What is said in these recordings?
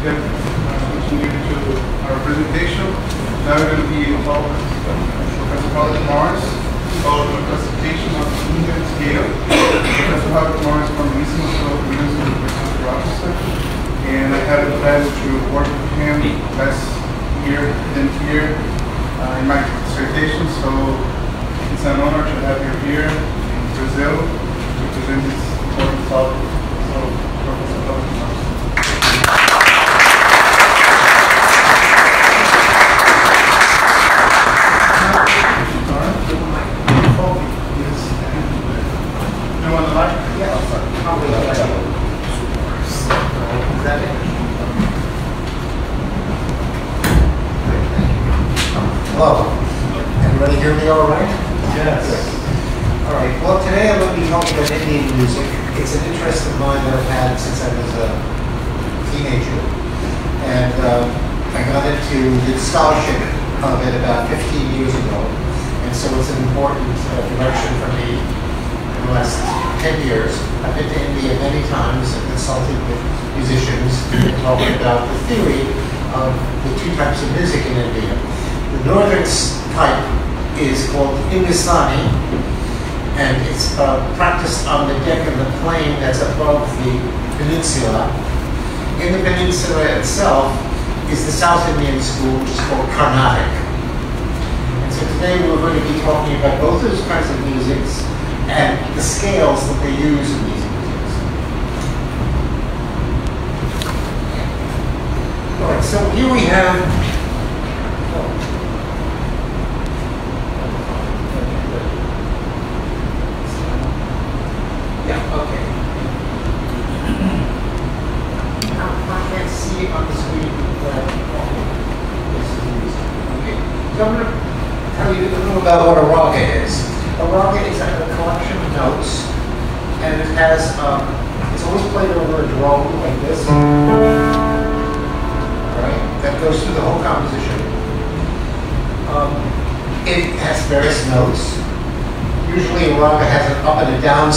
Yeah.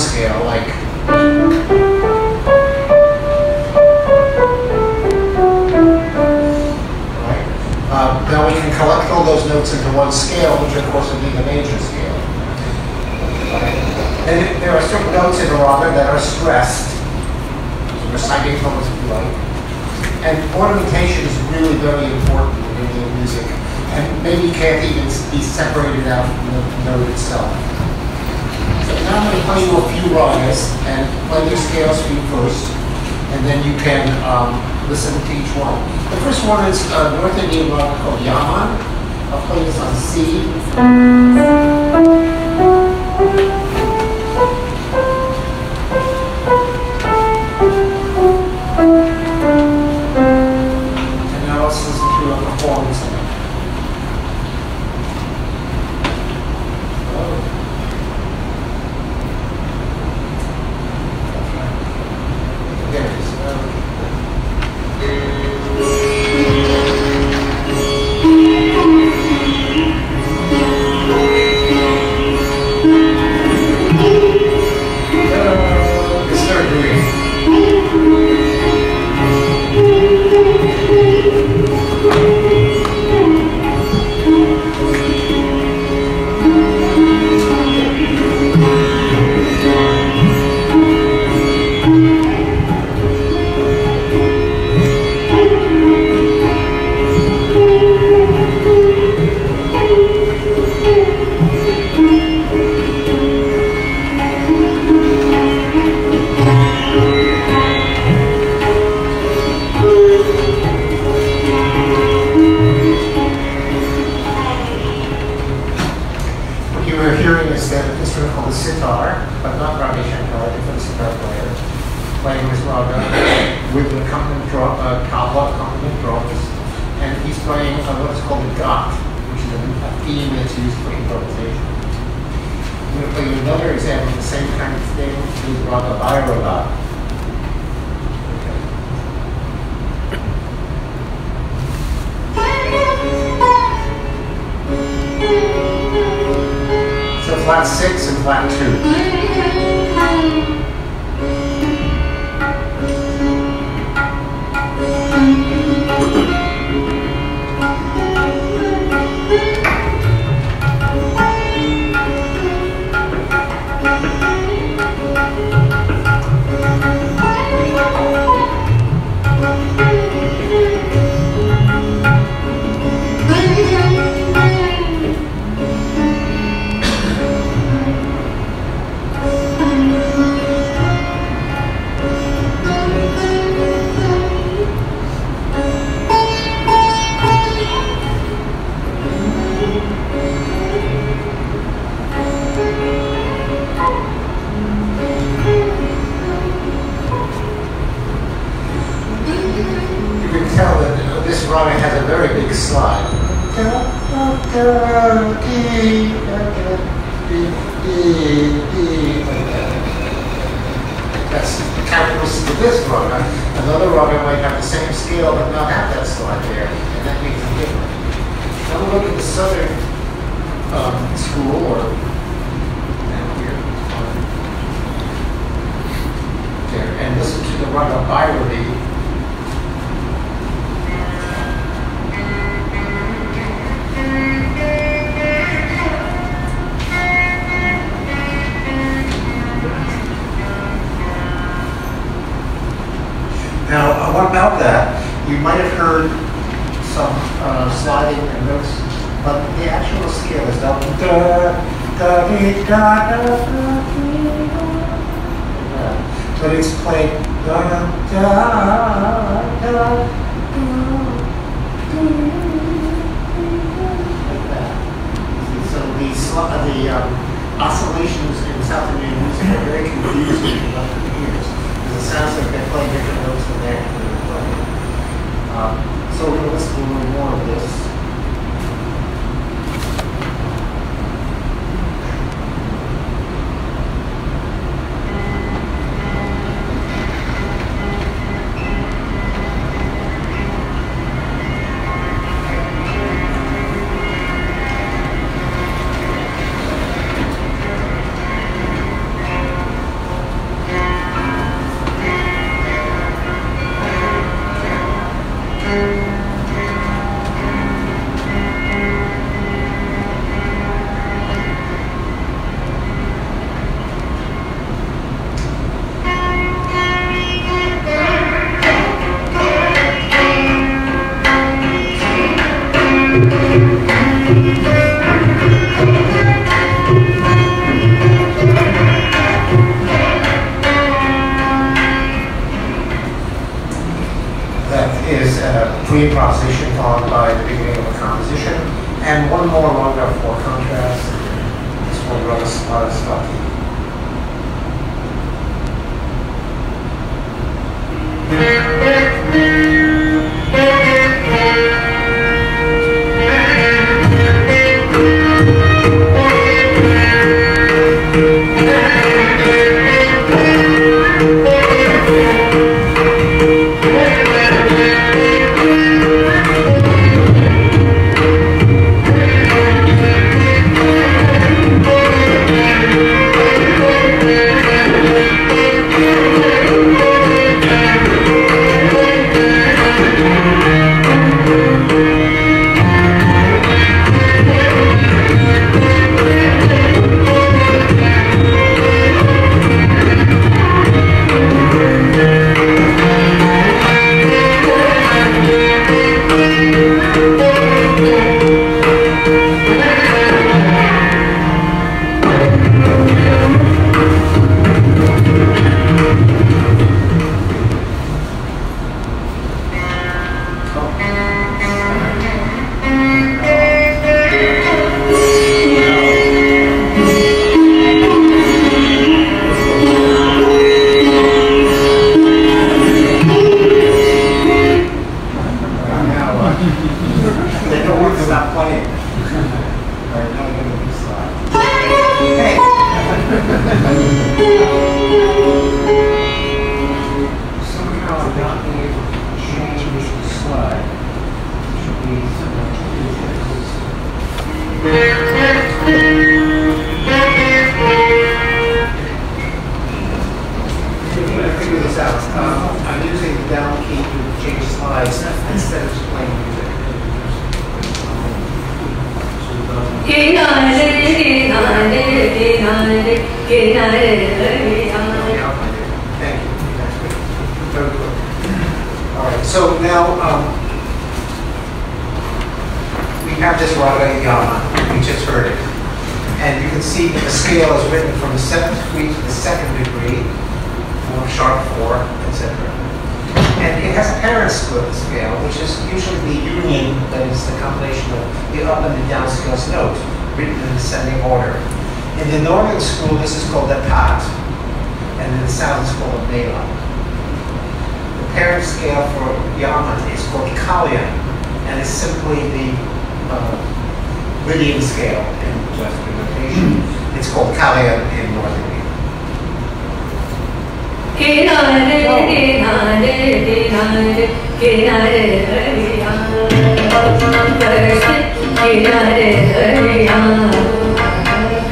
scale, like right? Uh, now we can collect all those notes into one scale, which of course would be the major scale. Right? And there are certain notes in Raga that are stressed, so reciting from as you like. And ornamentation is really very important in Indian music, and maybe can't even be separated out from the note itself now I tell you a few rhymes and play the scales for you first, and then you can um, listen to each one. The first one is a North Indian rock called Yaman. I'll play this on C. किनारे किनारे किनारे किनारे Yeah, Thank you. That's good. Very good. All right, so now, um, we have this raga yama, we just heard it. And you can see that the scale is written from the seventh degree to the second degree, or sharp four, etc. And it has a parent scale, which is usually the union, that is the combination of the up and the down scales note, written in descending order. In the northern school, this is called the thaat, and in the southern school of Mela. The parent scale for Yaman is called Kalyan, and it's simply the uh, Lydian scale in Western notation. It's called Kalyan in Northern. किनारे किनारे किनारे किनारे हरिया किनारे हरिया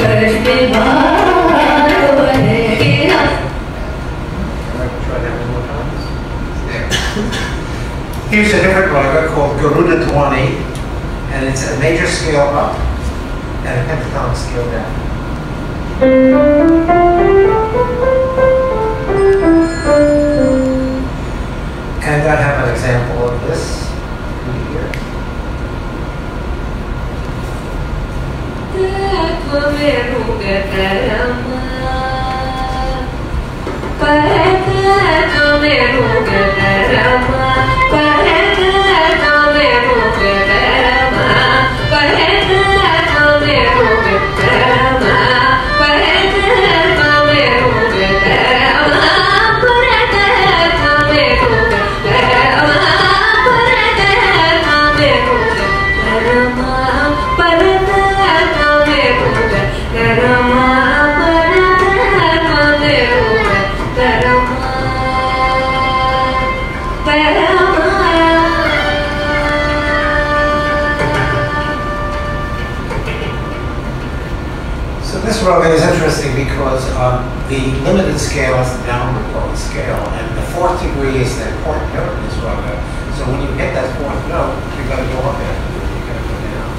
कृष्ण भगवान किना Here's a different raga called Garuda Dhwani, and it's a major scale up and a pentatonic scale down. And I have an example of this here. So the limited scale is the downward going scale, and the fourth degree is the fourth note in this. So when you hit that fourth note, you're going to go up it, you're going to go down.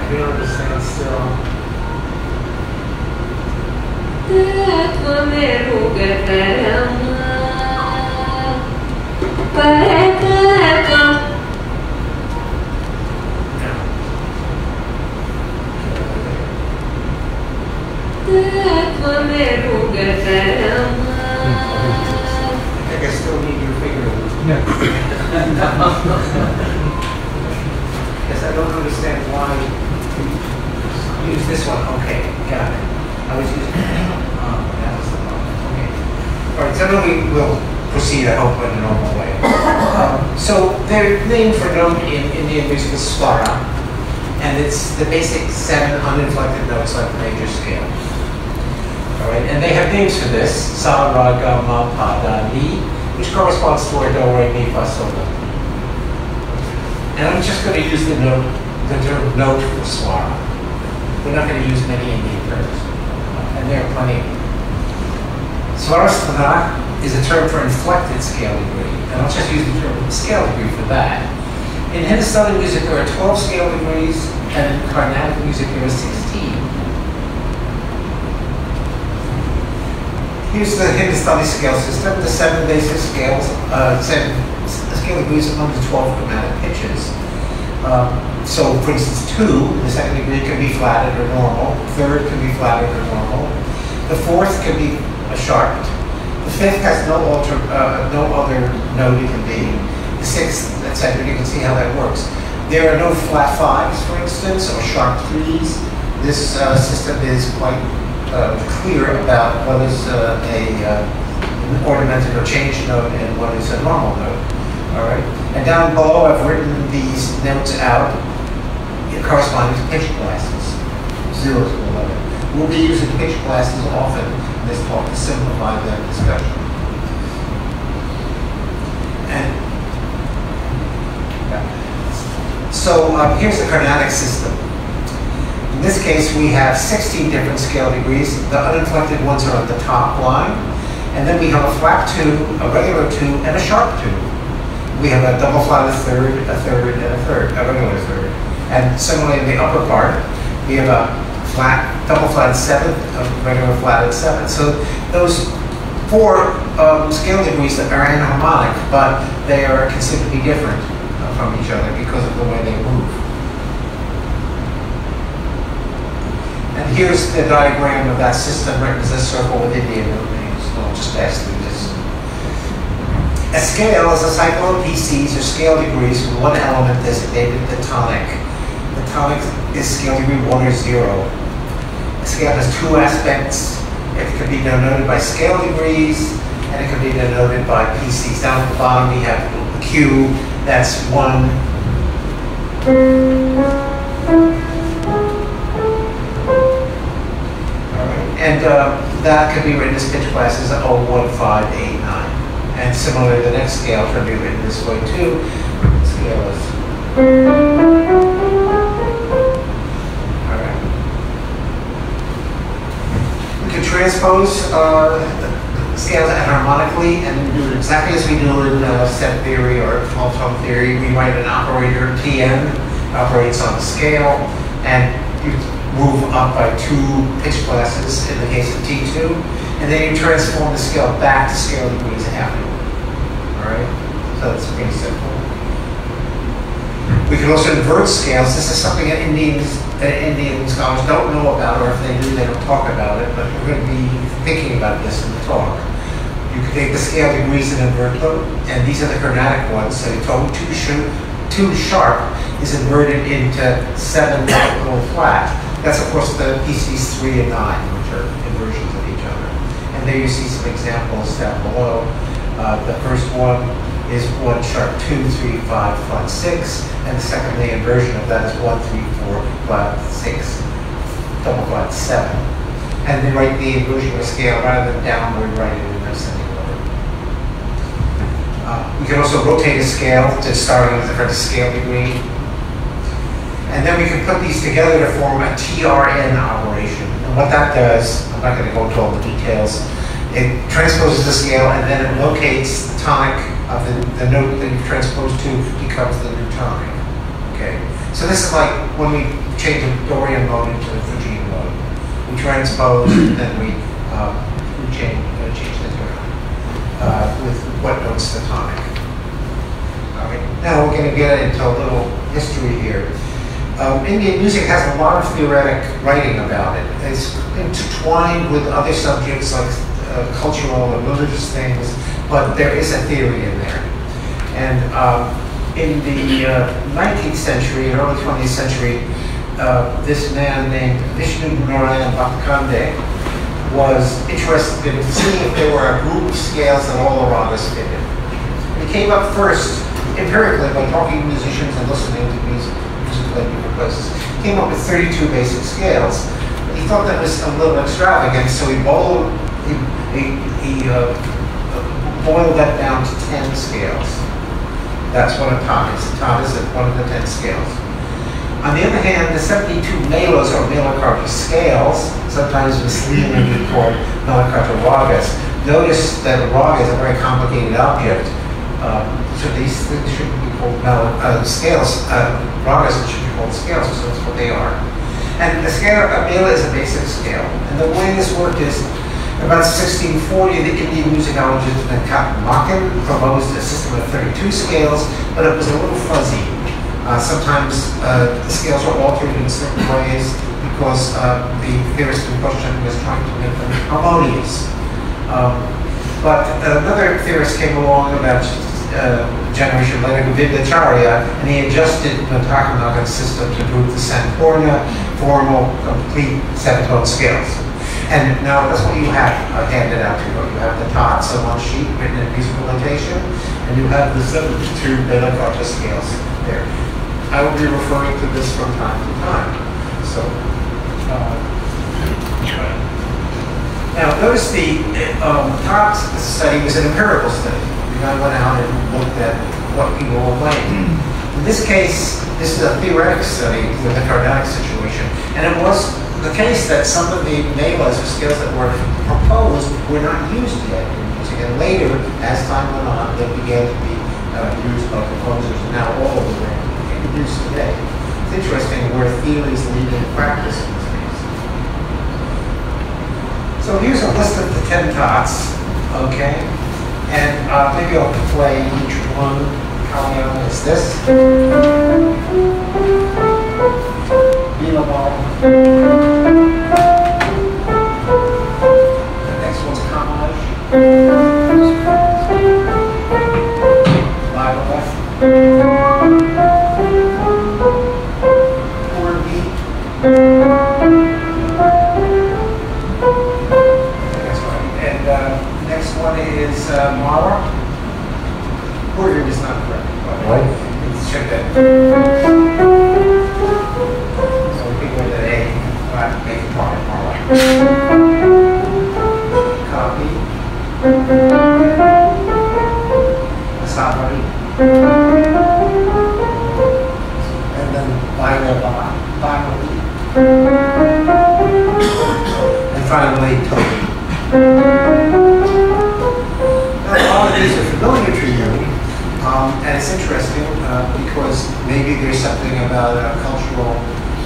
I don't understand still. I think I still need your finger. Yes, I don't understand why you use this one. Okay, got it. I was using, oh, that was the problem. Okay. All right, so then we will proceed, I hope, in a normal way. Um, So their name for note in Indian music is swara, and it's the basic seven uninflected notes like the major scale. All right, and they have names for this, sa, ra, ga, ma, pa, da, ni, which corresponds to our do, re, mi, fa, sol, la. And I'm just going to use the note, the term note for swara. We're not going to use many Indian terms, uh, and there are plenty. Swarasthana is a term for inflected scale degree, and I'll just use the term scale degree for that. In Hindustani music, there are 12 scale degrees, and in Carnatic music, there are 16. Here's the Hindustani scale system, the seven basic scales, uh, seven scale degrees among the 12 chromatic pitches. Um, so, for instance, two, the second degree can be flatted or normal, third can be flatted or normal, the fourth can be uh, sharped, the fifth has no alter, uh, no other note it can be, the sixth, etc. You can see how that works. There are no flat fives, for instance, or sharp threes. This uh, system is quite uh, clear about what is uh, a uh, ornamented or changed note and what is a normal note. All right. And down below, I've written these notes out corresponding to pitch classes. zero to eleven. We'll be using pitch classes often in this talk to simplify the discussion. And yeah. so um, here's the Carnatic system. In this case, we have 16 different scale degrees. The uninflected ones are on the top line. And then we have a flat two, a regular two, and a sharp two. We have a double flatted third, a third, and a third, a regular third. And similarly in the upper part, we have a flat, double flat seventh, a regular flatted seventh. So those four um, scale degrees that are enharmonic, but they are be different from each other because of the way they move. And here's the diagram of that system written as a circle with Indian names. Not I'll just. A scale is a cycle of PCs or scale degrees With one element designated the tonic. The tonic is scale degree 1 or 0. A scale has two aspects. It can be denoted by scale degrees and it can be denoted by PCs. Down at the bottom we have Q, that's 1. And uh, that could be written as pitch class as 01589. And similarly, the next scale can be written this way too. Scale is. All right. We can transpose uh, the scales anharmonically and do it exactly as we do in uh, set theory or 12 tone theory. We write an operator Tn, operates on the scale, and you move up by two pitch classes in the case of T2, and then you transform the scale back to scale degrees afterward. All right? So that's pretty simple. We can also invert scales. This is something that Indians, that Indian scholars don't know about, or if they do, they don't talk about it, but we're going to be thinking about this in the talk. You can take the scale degrees and invert them, and these are the chromatic ones, so the tone two, two sharp is inverted into seven flat. That's of course the PCs three and nine, which are inversions of each other. And there you see some examples down below. Uh, the first one is one sharp two, three, five, flat six, and the second the inversion of that is one, three, four, flat six, double flat seven. And they write the inversion of a scale rather than downward, write it in ascending order. Uh, we can also rotate a scale to start on a different scale degree. And then we can put these together to form a TRN operation. And what that does, I'm not going to go into all the details, it transposes the scale and then it locates the tonic of the, the note that you've transposed to becomes the new tonic. Okay? So this is like when we change the Dorian mode into the Phrygian mode. We transpose and then we, um, we change, uh, change the tonic uh, with what notes the tonic. All right. Now we're going to get into a little history here. Um, Indian music has a lot of theoretic writing about it. It's intertwined with other subjects like uh, cultural and religious things, but there is a theory in there. And um, in the uh, 19th century early 20th century, uh, this man named Vishnu Narayan Bhatkhande was interested in seeing if there were a group of scales that all the ragas fit in. He came up first empirically by talking to musicians and listening to music Came up with 32 basic scales. He thought that was a little extravagant, so he boiled, he, he, he uh, boiled that down to 10 scales. That's what a thaat is. Is one of the 10 scales. On the other hand, the 72 melas or Melakarta scales, sometimes misleadingly called Melakarta ragas. Notice that a raga is a very complicated object. Um, so these things shouldn't be called uh, scales. Uh, ragas should be called scales, so that's what they are. And the scale, a mela is a basic scale. And the way this worked is, about 1640, the Indian musicologist Makin proposed a system of 32 scales, but it was a little fuzzy. Uh, sometimes uh, the scales were altered in certain ways because uh, the theorist in question was trying to make them harmonious. Um, but another theorist came along about uh, generation later, Govindacharya, and he adjusted the Takanaga system to prove the Sampurna formal, complete seven-tone scales. And now that's what you have uh, handed out to you. You have the thaats on one sheet written in musical notation, and you have the 72 Melakarta scales there. I will be referring to this from time to time. So, uh, now notice the um, thaats study was an empirical study. I went out and looked at what people were playing. In this case, this is a theoretic study with a Carnatic situation, and it was the case that some of the or scales that were proposed were not used yet in music, and later, as time went on, they began to be uh, used by composers, and now all of them are introduced today. It's interesting where theories lead into practice in this case. So here's a list of the 10 thaats, okay? And uh, maybe I'll play each one. How Kaliana is this. Ball. The next one's Khamaj. Live. Uh, Marwa. Porter is not correct. but What? It's should have. So we can go to A, uh, make it Marwa, Marwa. Copy. Asabari. And then Bhairava, Bhairavi. And finally, Todi. And it's interesting uh, because maybe there's something about a cultural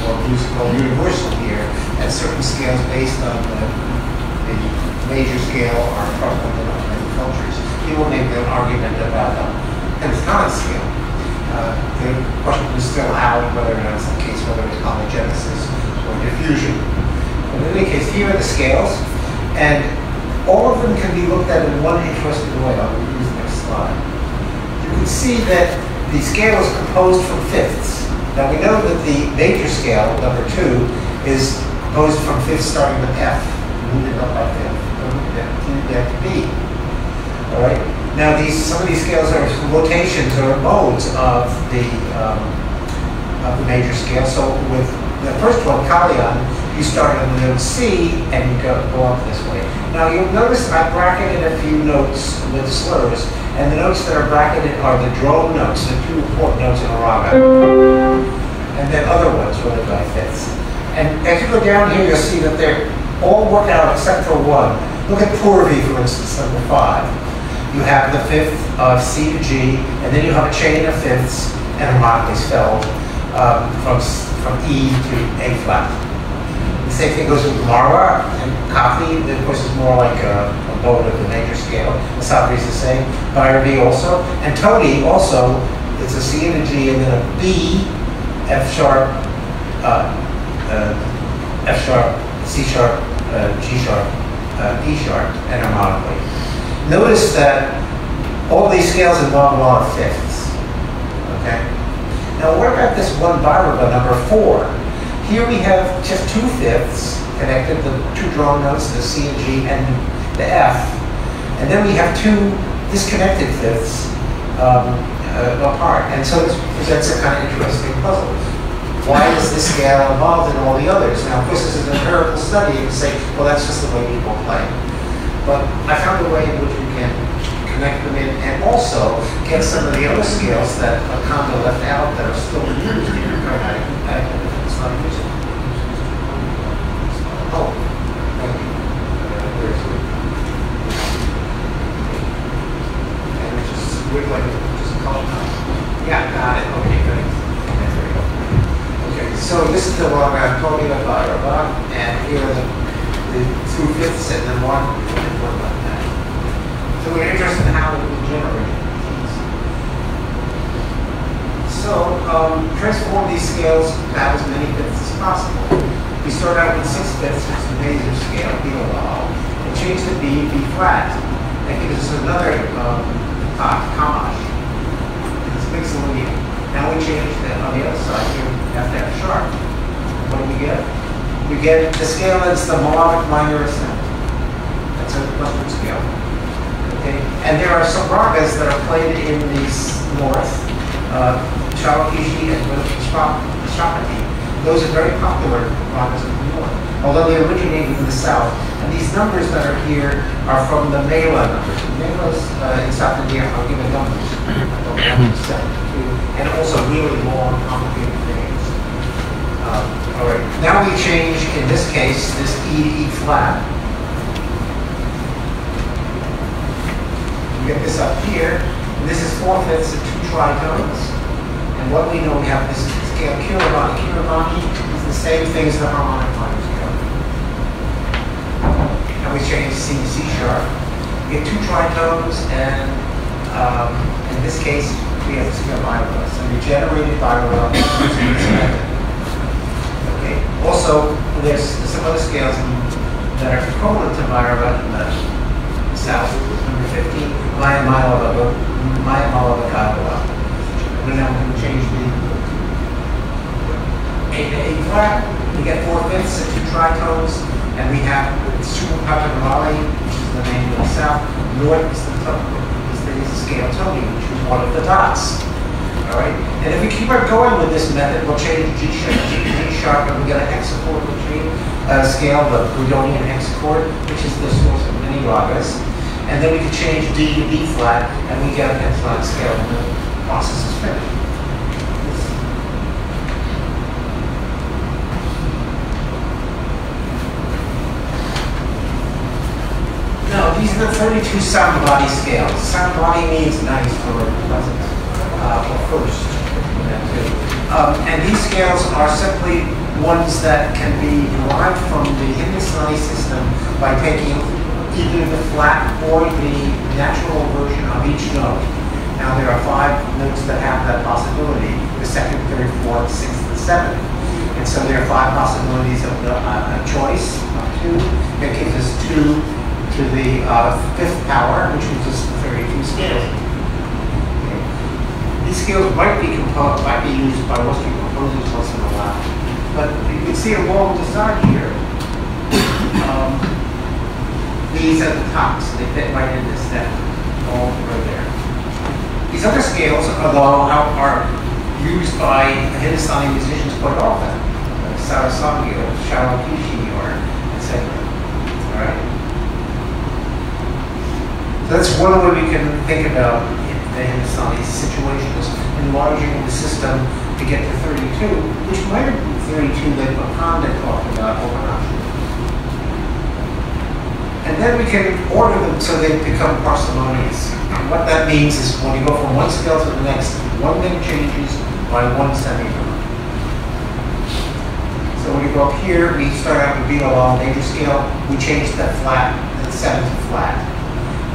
or musical universal here at certain scales based on the, the major scale or prevalent in other cultures. People make an argument about a pentatonic scale. Uh, the question is still out whether or not it's the case whether it's polygenesis or diffusion. But in any case, here are the scales, and all of them can be looked at in one interesting way. I'll use the next slide. See that the scale is composed from fifths. Now we know that the major scale, number two, is composed from fifths starting with F, moving up by fifth, down to down to B. All right. Now these some of these scales are rotations or modes of the um, of the major scale. So with the first one, Kalyan, you start on the note C and you go, go up this way. Now you'll notice I bracketed a few notes with slurs, and the notes that are bracketed are the drone notes, the two important notes in a raga, and then other ones running by fifths. And as you go down here, you'll see that they're all work out except for one. Look at Purvi, for instance, number five. You have the fifth of C to G, and then you have a chain of fifths and harmonically spelled um, from, from E to A flat. The same thing goes with Marwa and Kafi, is more like a, a mode of the major scale. Masabri is the same. Bhairavi also. And Todi also, it's a C and a G and then a B, F sharp, uh, uh, F sharp, C sharp, uh, G sharp, uh, D sharp, and harmonically. Notice that all these scales involve a lot of fifths. Okay? Now, what about this one Bhairava, number four? Here we have just two fifths connected, the two drone notes, the C and G and the F. And then we have two disconnected fifths um, uh, apart. And so this presents a kind of interesting puzzle. Why is this scale involved in all the others? Now, of course, this is an empirical study. You can say, well, that's just the way people play. But I found a way in which we can connect them in and also get some of the other scales that of left out that are still used in your carnatic. It's not. Oh, thank you. Uh, where's it? And it's just, would like, just call it out. Yeah, got it. Okay, good. Okay. Okay, so this is the one I'm talking about, about, and here are the, the two fifths and then one, and one like that. So we're interested in how we generate these. So, um, transform these scales to as many fifths as possible. We start out with six fifths, which is the major scale, B and change the B, B flat. That gives us another, um, Khamaj. It's mixolydian. Now we change that on the other side here, to have sharp. What do we get? We get the scale that's the melodic minor ascent. That's a Western scale. Okay, and there are some ragas that are played in the north, uh, Chalakishi and Chapati. Those are very popular ragas in the north, although they originated in the south. And these numbers that are here are from the Mela numbers. Melas uh, in South India are given numbers. And also really long, complicated names. Um, All right, now we change, in this case, this E to E flat. We get this up here, this is four fifths of two tritones. And what we know, we have this scale Kiravani. Kiravani is the same thing as the harmonic minor scale. And we change C to C sharp. We get two tritones, and um, in this case, we have scale Viola. So we generated Viola. Okay. Also, there's some other scales that are equivalent to Viola in the south. Number 15, Maya Malava, Maya Malava Kadava. And now we change the A to A flat. We get four fifths and two tritones, and we have Shubhapantuvarali, which is the name south, north is the is the, is the scale Tony, which is one of the dots. All right, and if we keep on going with this method, we'll change G sharp, G, G sharp, and we get an hexachord between uh, scale, the Brudonian hexachord, which is the source of many ragas. And then we can change D to B flat, and we get a flat scale when the process is finished. No, these are the 32 sound body scales. Sound body means nice for pleasant, uh, or first. Um, and these scales are simply ones that can be derived from the Hindustani system by taking either the flat or the natural version of each note. Now there are five notes that have that possibility, the second, third, fourth, sixth, and seventh. And so there are five possibilities of the, uh, a choice of two. That gives us two to the uh, fifth power, which gives us the 32 scales. These scales might be composed, might be used by Western composers once in a while. But you can see along the side here, um, these are the tops, they fit right in this step, all right there. These other scales, although are, are used by Hindustani musicians quite often, like Sarasangi or Shalakishi or etc. All right. So that's one way we can think about Hindustani situation is enlarging the system to get to 32, which might have been 32 that Bhatkhande talked about overnight. And then we can order them so they become parsimonious. And what that means is when you go from one scale to the next, one thing changes by one semitone. So when you go up here, we start out with B along major scale, we change that flat, that seventh flat.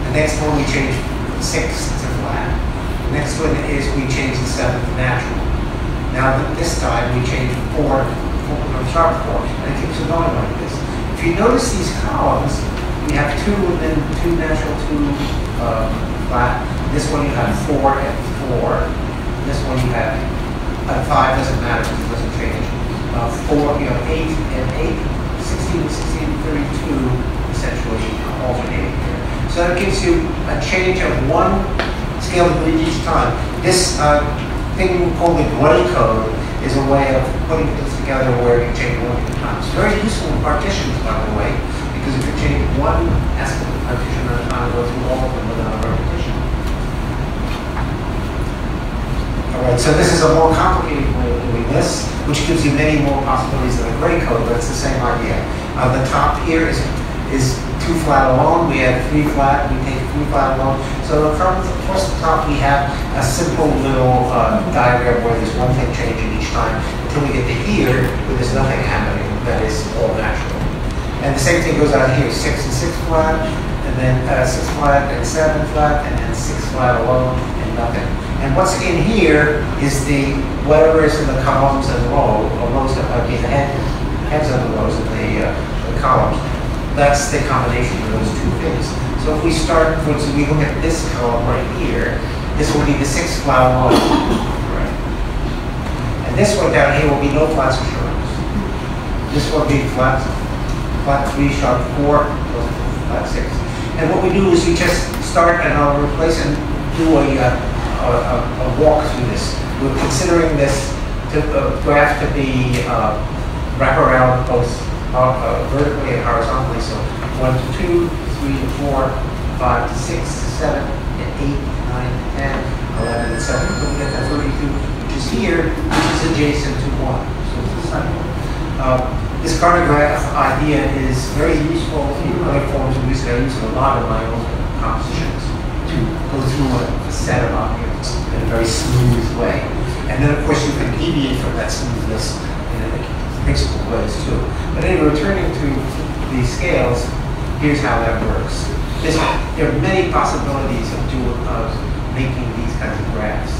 The next one we change sixth to flat. The next one is we change the seventh to natural. Now th- this time we change four, four from sharp four, and it keeps going like this. If you notice these columns, we have two and then two natural, two um, flat. This one you have four and four. This one you have uh, five doesn't matter because it doesn't change. Uh, four, you have eight and eight, 16, 16, 32, essentially alternating here. So that gives you a change of one scale degree each time. This uh, thing called the Gray code is a way of putting things together where you change one at a time. It's very useful in partitions, by the way, because if you change one aspect of partition at a time, go through all of them without a repetition. All right, so this is a more complicated way of doing this, which gives you many more possibilities than a gray code, but it's the same idea. Uh, the top here is is two flat alone. We have three flat. We take three flat alone. So from the top, we have a simple little uh, diagram where there's one thing changing each time until we get to here, where there's nothing happening. That is all natural. And the same thing goes on here: six and six flat, and then uh, six flat and seven flat, and then six flat alone and nothing. And what's in here is the whatever is in the columns and row, or might be the head, heads of the rows in the, uh, the columns. That's the combination of those two things. So if we start, for instance, we look at this column right here, this will be the six flat one. And this one down here will be no or sharps. This will be flat, flat three, sharp four, flat six. And what we do is we just start and I'll replace and do a, uh, a, a, a walk through this. We're considering this to, uh, graph to be uh, wrap around both uh, uh, vertically and horizontally. So one to two, three to four, five to six, seven, and eight, nine, ten, eleven, and seven. So we get that 32, which is here, which is adjacent to one. So it's the one. Uh, this cartograph idea is very useful in other forms of music. I use it a lot in my own compositions to go through a set of objects in a very smooth way. And then, of course, you can deviate from that smoothness in a too. But anyway, returning to these scales, here's how that works. There's, there are many possibilities of doing, of making these kinds of graphs.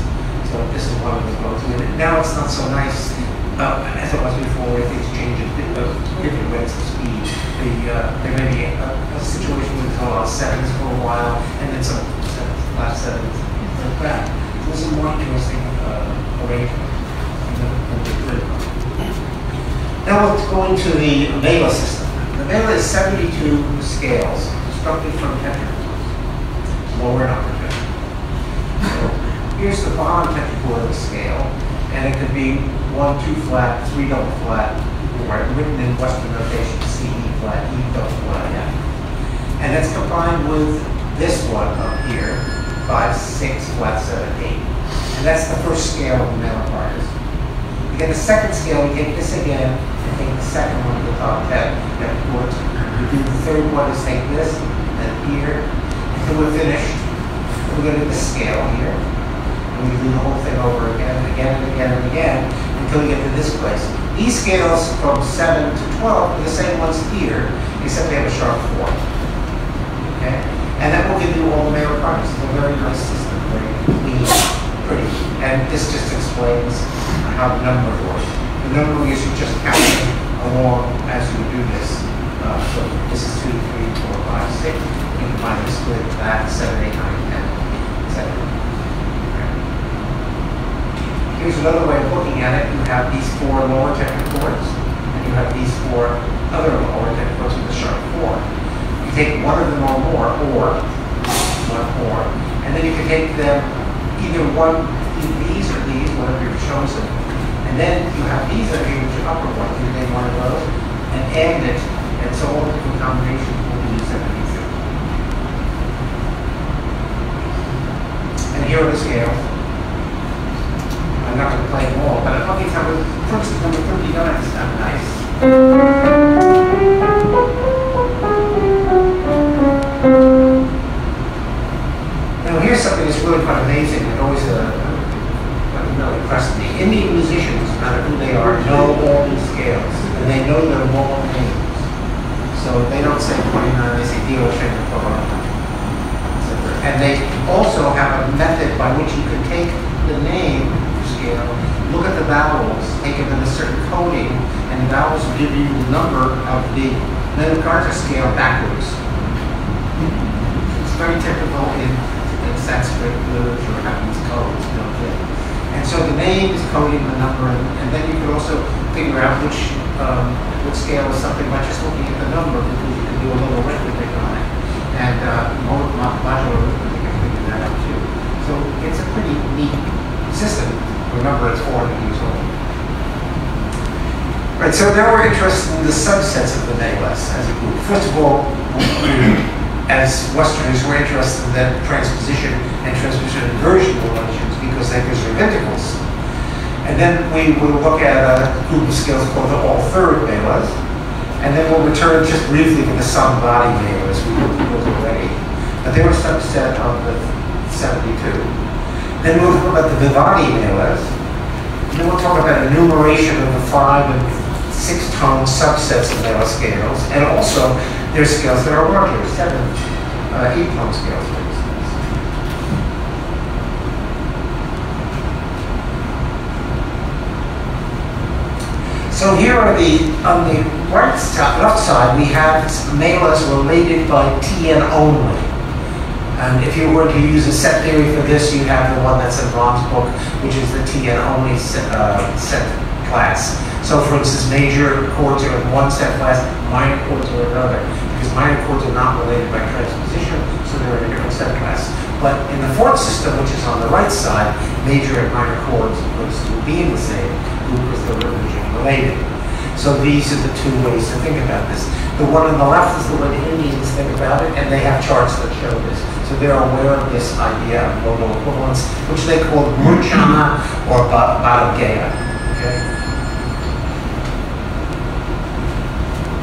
So this is one of the go. And now it's not so nice uh, as it was before, where things change at uh, different rates of speed. The, uh, there may be a, a situation where there's a lot of sevens for a while, and then some sevens, last sevens, like that. This is a more interesting uh, arrangement. Now let's go into the Mela system. The Mela is 72 scales constructed from tetratones. lower and upper tenor. So here's the bond tetrachord of the scale, and it could be one, two flat, three double flat, or written in Western notation, C, E flat, E double flat, F. And that's combined with this one up here, five, six, flat, seven, eight. And that's the first scale of the mental artist. Get the second scale, we take this again, and take the second one to the top ten, that chords. We do the third one is take this, and here, until we're finished. We're going to do the scale here, and we do the whole thing over again, and again, and again, and again, until we get to this place. These scales from seven to twelve are the same ones here, except they have a sharp four. Okay? And that will give you all the major parts. It's a very nice system, very clean, pretty. And this just explains how the number works. The is you just count along as you do this. Uh, so this is two, three, four, five, six. You can find this with that, seven, eight, nine, ten, etc. Okay. Here's another way of looking at it. You have these four lower tetrachords, and you have these four other lower tetrachords with a sharp four. You take one of them or more, or one or, and then you can take them either one, these or these, whatever you've chosen, and then you have these that are which are upper ones, you take one of those, and add it, and so all the different combinations will be used underneath it. And here are the scales. I'm not going to play them all, but I'll give you some, first number 39 is of nice. Now, here's something that's really quite amazing and always uh, me. Indian musicians, no matter who they are, know all these scales, and they know their long names. So they don't say 29, they say Dio And they also have a method by which you can take the name scale, look at the vowels, take them in a certain coding, and the vowels will give you the number of the Melakarta scale backwards. It's very typical in, in Sanskrit literature, having these codes built in. And so the name is coding the number, and, and then you can also figure out which, um, which scale is something by just looking at the number, because you can do a little arithmetic on it. And uh, mo- mo- modular arithmetic, I can figure that out too. So it's a pretty neat system. Remember, it's 400 years old. Right, so now we're interested in the subsets of the Melas as a group. First of all, as Westerners, we're interested in that transposition and transposition inversion relations because they preserve integrals. And then we will look at a group of scales called the all-third Melas. And then we'll return just briefly to the sum body Melas we looked already. But they were subset of the 72. Then we'll talk about the Vivadi Melas. Then we'll talk about enumeration of the five and six tone subsets of Mela scales, and also there's scales that are larger, seven, uh, eight tone scales, for instance. So here are the, on the right side, left side, we have Melas related by TN only. And if you were to use a set theory for this, you have the one that's in Ron's book, which is the TN only set, uh, set class. So for instance, major chords are in one set class, minor chords are another, because minor chords are not related by transposition, so they're in a different set class. But in the Forte system, which is on the right side, major and minor chords, opposed to being the same, group is the religion related. So these are the two ways to think about this. The one on the left is the way the Indians think about it, and they have charts that show this. So they're aware of this idea of modal equivalence, which they call Murchana or Bhattacharya. Okay?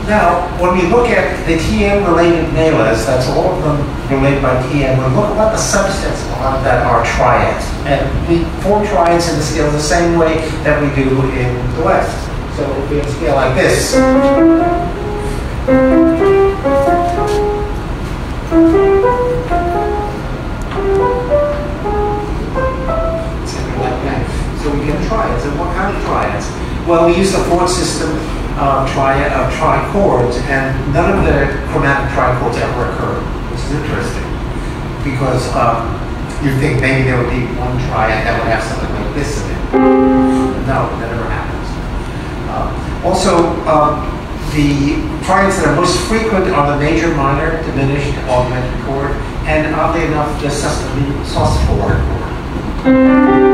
Now, when we look at the TN-related melas, that's all of them related by TN, we look at what the subsets of a lot of that are triads. And we form triads in the scale the same way that we do in the West. So if we have a scale like this, something like that. So we get triads. And what kind of triads? Well, we use the Forte system of triad of trichords, and none of the chromatic trichords ever occur, which is interesting because um, you think maybe there would be one triad that would have something like this in it. No, that never happens. Uh, also, um, the triads that are most frequent are the major, minor, diminished, augmented chord, and oddly enough, the Susquehanna chord.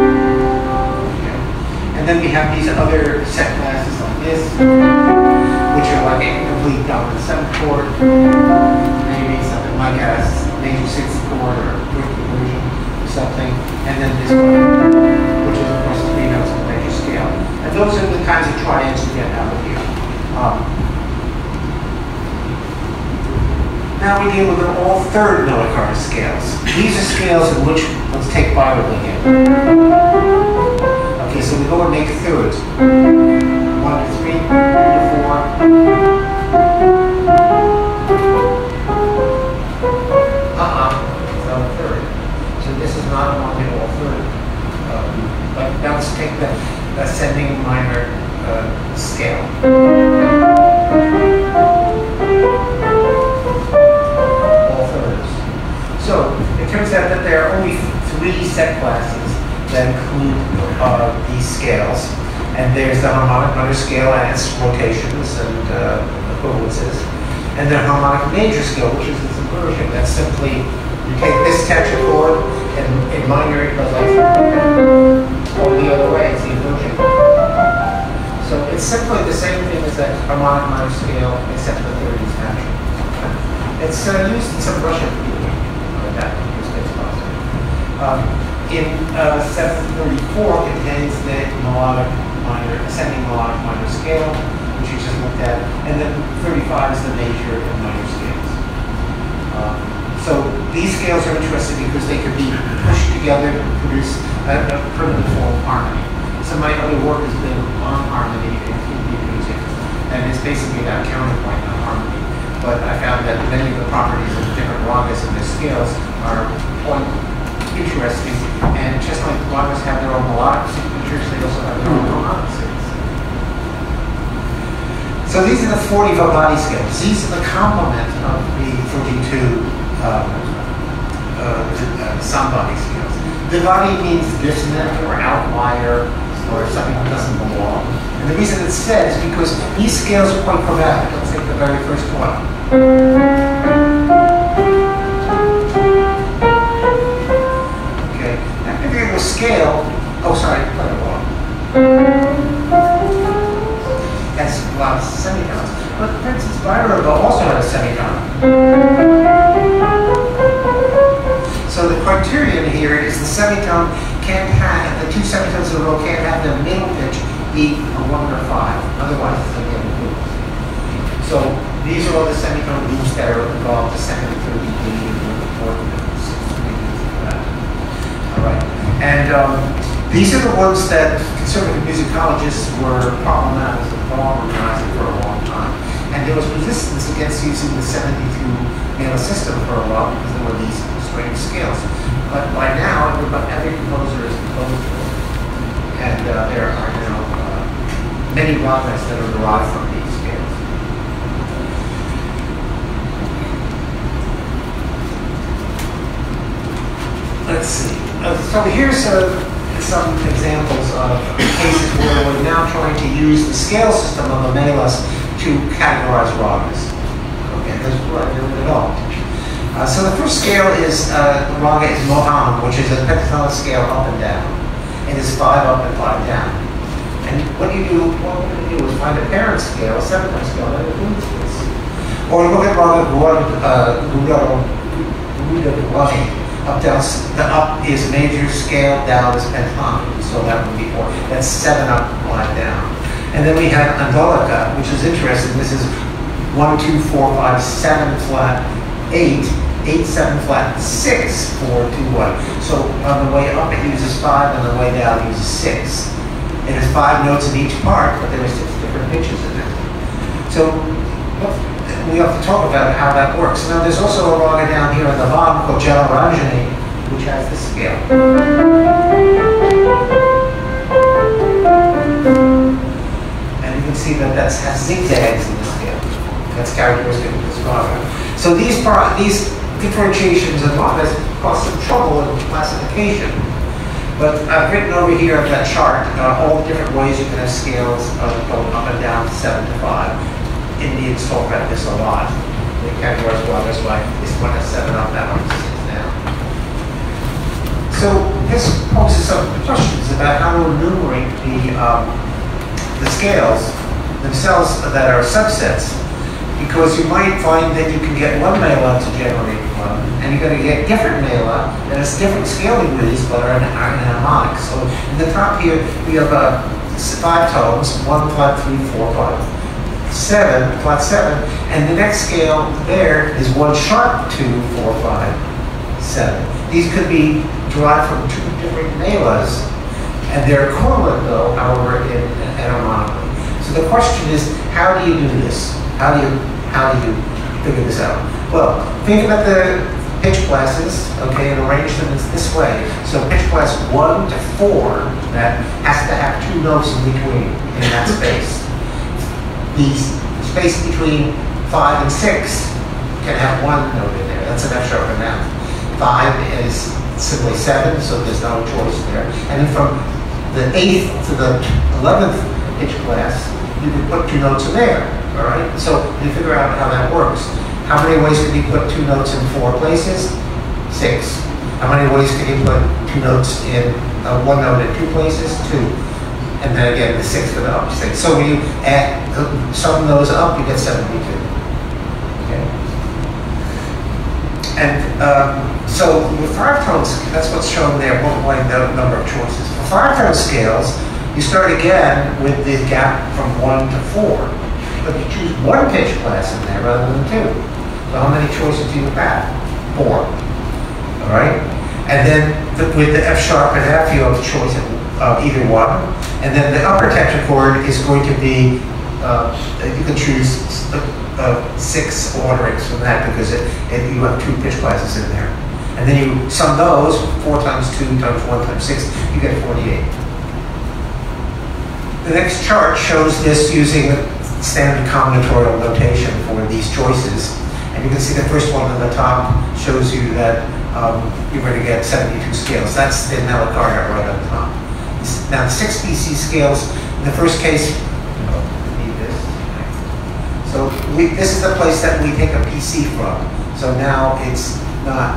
And then we have these other set classes like this, which are like a complete dominant seventh chord, maybe something like a major sixth chord or birthday version or something, and then this one, which is of course three notes the major scale. And those are the kinds of triads you get out of here. Um, now we deal with all third notochord scales. These are scales in which, let's take Bible again. So we go and make thirds. One to three, three to four. Uh-uh, it's not a third. So this is not a one hit all third. Uh, but now let's take the ascending minor uh, scale. all thirds. So it turns out that there are only three set classes that include uh, these scales. And there's the harmonic minor scale and its rotations and uh, equivalences. And the harmonic major scale, which is its inversion. That's simply, you take this tetrachord and in minor it goes like, or the other way, it's the inversion. So it's simply the same thing as that harmonic minor scale, except the third is natural. It's uh, used in some Russian music, uh, that is it's possible. Um, in uh, 734 contains the melodic minor, ascending melodic minor scale, which you just looked at, and then 35 is the major and minor scales. Um, so these scales are interesting because they can be pushed together to produce a, a primitive form of harmony. So my other work has been on harmony in Indian music, and it's basically about counterpoint, not harmony. But I found that many of the properties of different ragas and their scales are quite interesting. And just like ragas have their own melodic signatures, they also have their own signatures. So these are the 40 Vivadi scales. These are the complement of the 42 um, uh, uh, Samvadi scales. Vivadi means dissonant or outlier or something that doesn't belong. And the reason it's said is because these scales are quite chromatic. Let's take the very first one. Scale, oh sorry, play it wrong. That's a lot of semitones. But instance, Bhairava also had a semitone. So the criterion here is the semitone can't have, the two semitones in a row can't have the middle pitch be a one or five, otherwise it's to get. So these are all the semitone groups that are involved, the second, third, the fourth, and the degree, things like that. All right, and um, these are the ones that conservative musicologists were problematic problematizing for a long time. And there was resistance against using the 72 Mela system for a while because there were these strange scales. But by now, every composer is composed. And uh, there are now uh, many ragas that are derived from these scales. Let's see. Uh, so here's uh, some examples of cases where we're now trying to use the scale system of the melas to categorize ragas. Okay, that's what I do at all. Uh, so the first scale is, uh, the raga is Moham, which is a pentatonic scale up and down. It is five up and five down. And what you do, what we're going to do is find a parent scale, a seventh scale, that includes this. Or look at raga Gudaro, up down, the up is major scale, down is pentatonic, so that would be four. That's seven up, one down. And then we have Andolika, which is interesting. This is one, two, four, five, seven flat, eight, eight, seven flat, six, four, two, one. So on the way up it uses five, on the way down it uses six. It has five notes in each part, but there are six different pitches in it. So we have to talk about how that works. Now there's also a raga down here at the bottom called Jalarajani, which has this scale. And you can see that that has zigzags in the scale. That's characteristic of this raga. So these, these differentiations of loggers cause some trouble in classification. But I've written over here on that chart uh, all the different ways you can have scales uh, going up and down 7 to 5. Indians talk about this a lot. They categorize well, that's why this one has seven up, that one six down. So this poses some questions about how we'll enumerate the, um, the scales themselves that are subsets because you might find that you can get one mela to generate one, and you're going to get different mela that has different scaling widths but are enharmonic. So in the top here, we have uh, five tones, one, five, three, four, five seven, flat seven, and the next scale there is one sharp, two, four, five, seven. These could be derived from two different melas, and they're equivalent though, however, in etymologically. So the question is, how do you do this? How do you, how do you figure this out? Well, think about the pitch classes, okay, and arrange them this way. So pitch class one to four, that has to have two notes in between in that space. The space between five and six can have one note in there. That's an F sharp amount. Five is simply seven, so there's no choice there. And then from the eighth to the eleventh pitch class, you can put two notes in there, all right? So you figure out how that works. How many ways can you put two notes in four places? Six. How many ways can you put two notes in, uh, one note in two places? Two. And then again, the sixth and up, six. So when you add, sum those up, you get seventy-two. Okay? And um, so with five tones, that's what's shown there, multiplying the number of choices. For five tone scales, you start again with the gap from one to four. But you choose one pitch class in there rather than two. So how many choices do you have? Four. All right? And then the, with the F sharp and F, you have a choice uh, either one. And then the upper tetrachord is going to be, uh, you can choose six orderings from that because it, it, you have two pitch classes in there. And then you sum those, four times two times one times six, you get 48. The next chart shows this using standard combinatorial notation for these choices. And you can see the first one on the top shows you that um, you're going to get 72 scales. That's the Melakarta right on top. Now, six PC scales, in the first case. So we, this is the place that we take a PC from. So now it's not,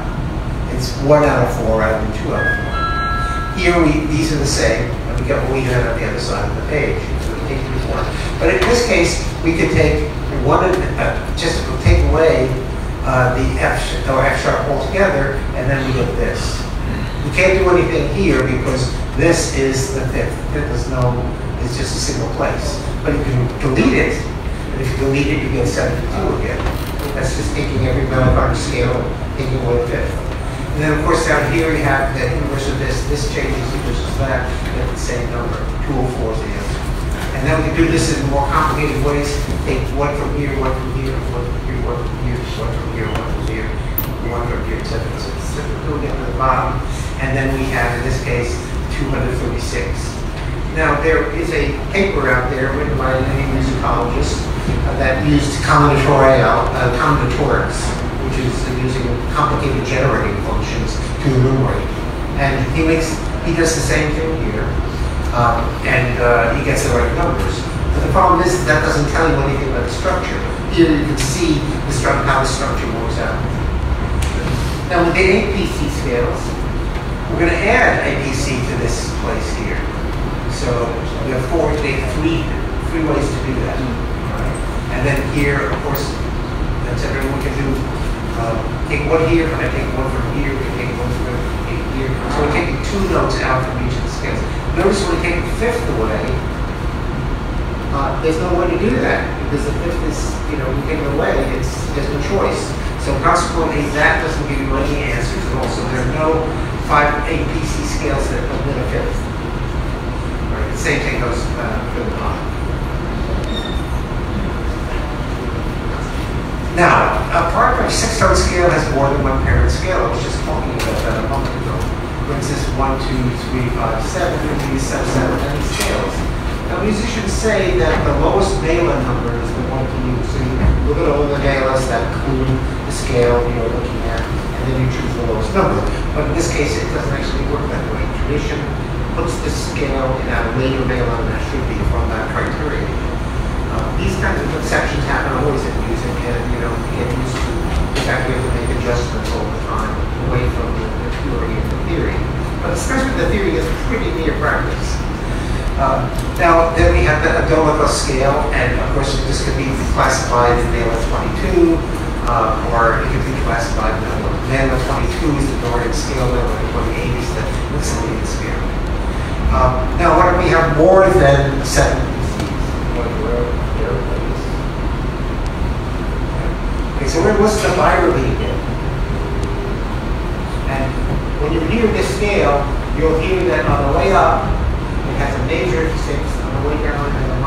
it's one out of four rather than two out of four. Here, we, these are the same, and we get what we had on the other side of the page. So we take these one. But in this case, we could take one, uh, just take away uh, the F, or F sharp altogether, and then we get this. We can't do anything here because this is the fifth. Fifth is no, it's just a single place. But you can delete it, and if you delete it, you get 72 again. That's just taking every Malabar scale, taking the fifth. And then, of course, down here, you have the inverse of this. This changes versus that, you have the same number. 204 is the answer. And then we can do this in more complicated ways. Take one from here, one from here, one from here, one from here, one from here, one from here, one from here, et cetera. So it's typical down to the bottom. And then we have, in this case, 236. Now, there is a paper out there written by English musicologist uh, that used combinatorial, uh, combinatorics, which is uh, using complicated generating functions to enumerate. And he makes, he does the same thing here, um, and uh, he gets the right numbers. But the problem is that doesn't tell you anything about the structure. Here you can see the how the structure works out. Now, with the eight PC scales, we're going to add a PC to this place here. So we have four, have three, three ways to do that. right? And then here, of course, that's everything we can do. Uh, take one here, and I take one from here, we take one from here. So we're taking two notes out from each of the scales. Notice when we take the fifth away, uh, there's no way to do that because the fifth is, you know, we take it away, it's, there's no choice. So consequently, that doesn't give you any answers at all. So there are no five APC scales that omit a fifth. Right, same thing goes uh, for the bottom. Now, a part of six tone scale has more than one parent scale. I was just talking about that a moment ago. For instance, one, two, three, five, seven, these scales. Now, musicians say that the lowest Mela number is the one to use. So you look at all the Melas that include the scale you're looking at, then you choose the lowest number. But in this case, it doesn't actually work that way. Tradition puts the scale in a later Mela than it should be from that criteria. Uh, these kinds of exceptions happen always in music, and you know, we get used to the fact we have to make adjustments all the time, away from the, the theory and the theory. Is pretty near practice. Uh, now, then we have the Andolika scale, and of course, this could be classified in Mela 22, uh, or it could be classified in Mela 22 is the Dorian scale, Mela 28 is the Mixolydian scale. Uh, now, what if we have more than seven Okay, so where was the in? And when you hear this scale, you'll hear that on the way up, it has a major six, on the way down, it has a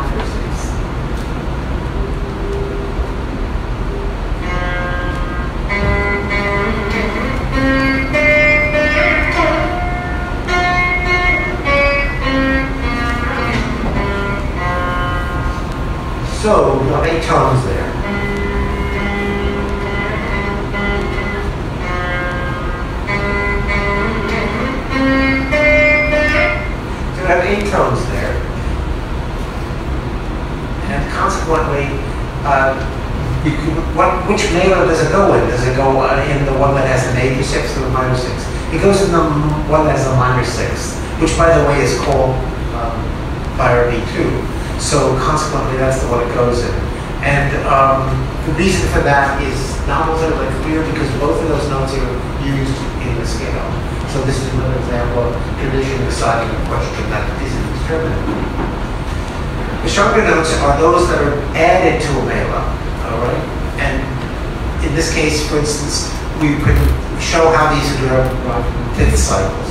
So, you have eight tones there. So you have eight tones there. And consequently, uh, what, which mela does it go in? Does it go uh, in the one that has a major sixth or the minor sixth? It goes in the one that has a minor sixth, which by the way is called um, Fire B2. So consequently, that's the one it goes in. And um, the reason for that is not entirely clear because both of those notes are used in the scale. So this is another example of condition deciding a question that isn't determinate. The sharper notes are those that are added to a mela, all right? And in this case, for instance, we could show how these are uh, fifth cycles.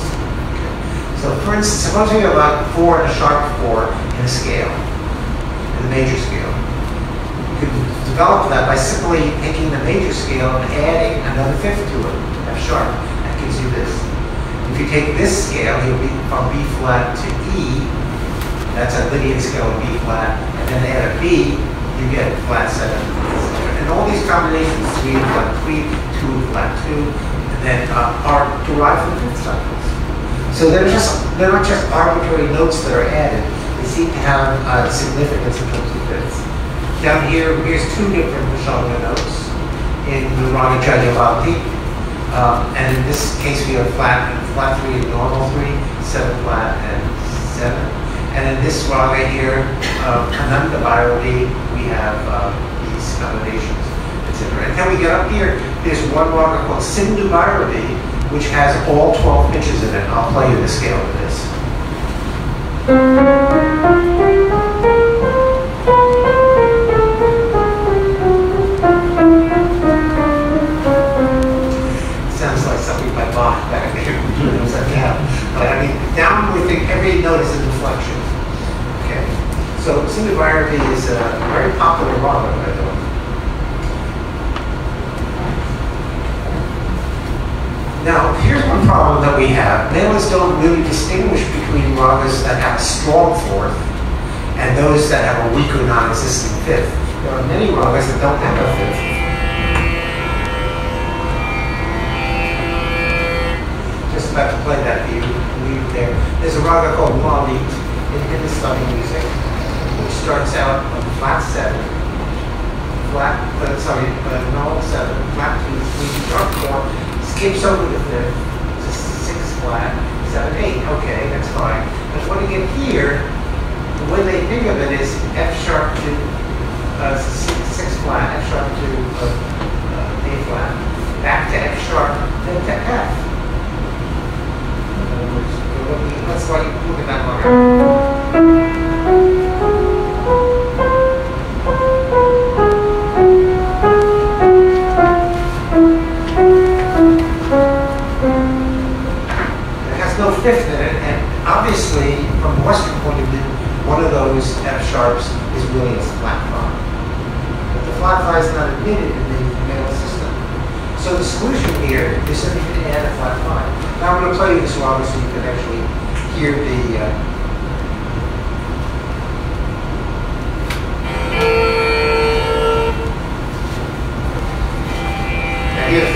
So for instance, suppose we have a four and a sharp four in a scale, in the major scale. You could develop that by simply taking the major scale and adding another fifth to it, F sharp. That gives you this. If you take this scale, you'll be from B flat to E, that's a Lydian scale of B flat, and then add a B, you get flat seven. And all these combinations, three flat three, two flat two, and then uh, are derived from fifth cycles. So they're just they're not just arbitrary notes that are added. They seem to have uh, significance in terms of fifths. Down here, here's two different Vishanga notes in the Jajavanti. Um, and in this case, we have flat, flat three and normal three, seven flat and seven. And in this raga here, uh, Ananda Bhairavi, have uh, these combinations, etc. And then we get up here, there's one raga called Sindhu Bhairavi, which has all 12 pitches in it. I'll play you the scale of this. Sounds like something by Bach back there. But I mean, down we think every note is an inflection. So Bhairavi is a very popular raga, by the way. Now, here's one problem that we have. Melas don't really distinguish between ragas that have a strong fourth and those that have a weak or non-existent fifth. There are many ragas that don't have a fifth. Just about to play that for you. There. There's a raga called Malit in Hindustani music, starts out on flat seven, flat, uh, sorry, uh, normal seven, flat two, three, sharp four, skips over the fifth, to six flat, seven, eight. Okay, that's fine. But when you get here, the way they think of it is F sharp to uh, six, six flat, F sharp to uh, uh, A flat, back to F sharp, then to F. Words, we're looking- look at that one. Obviously, from a Western point of view, one of those F sharps is a flat five. But the flat five is not admitted in the male system. So the solution here is simply to add a flat five. Now I'm going to play you this raga so you can actually hear the. Uh,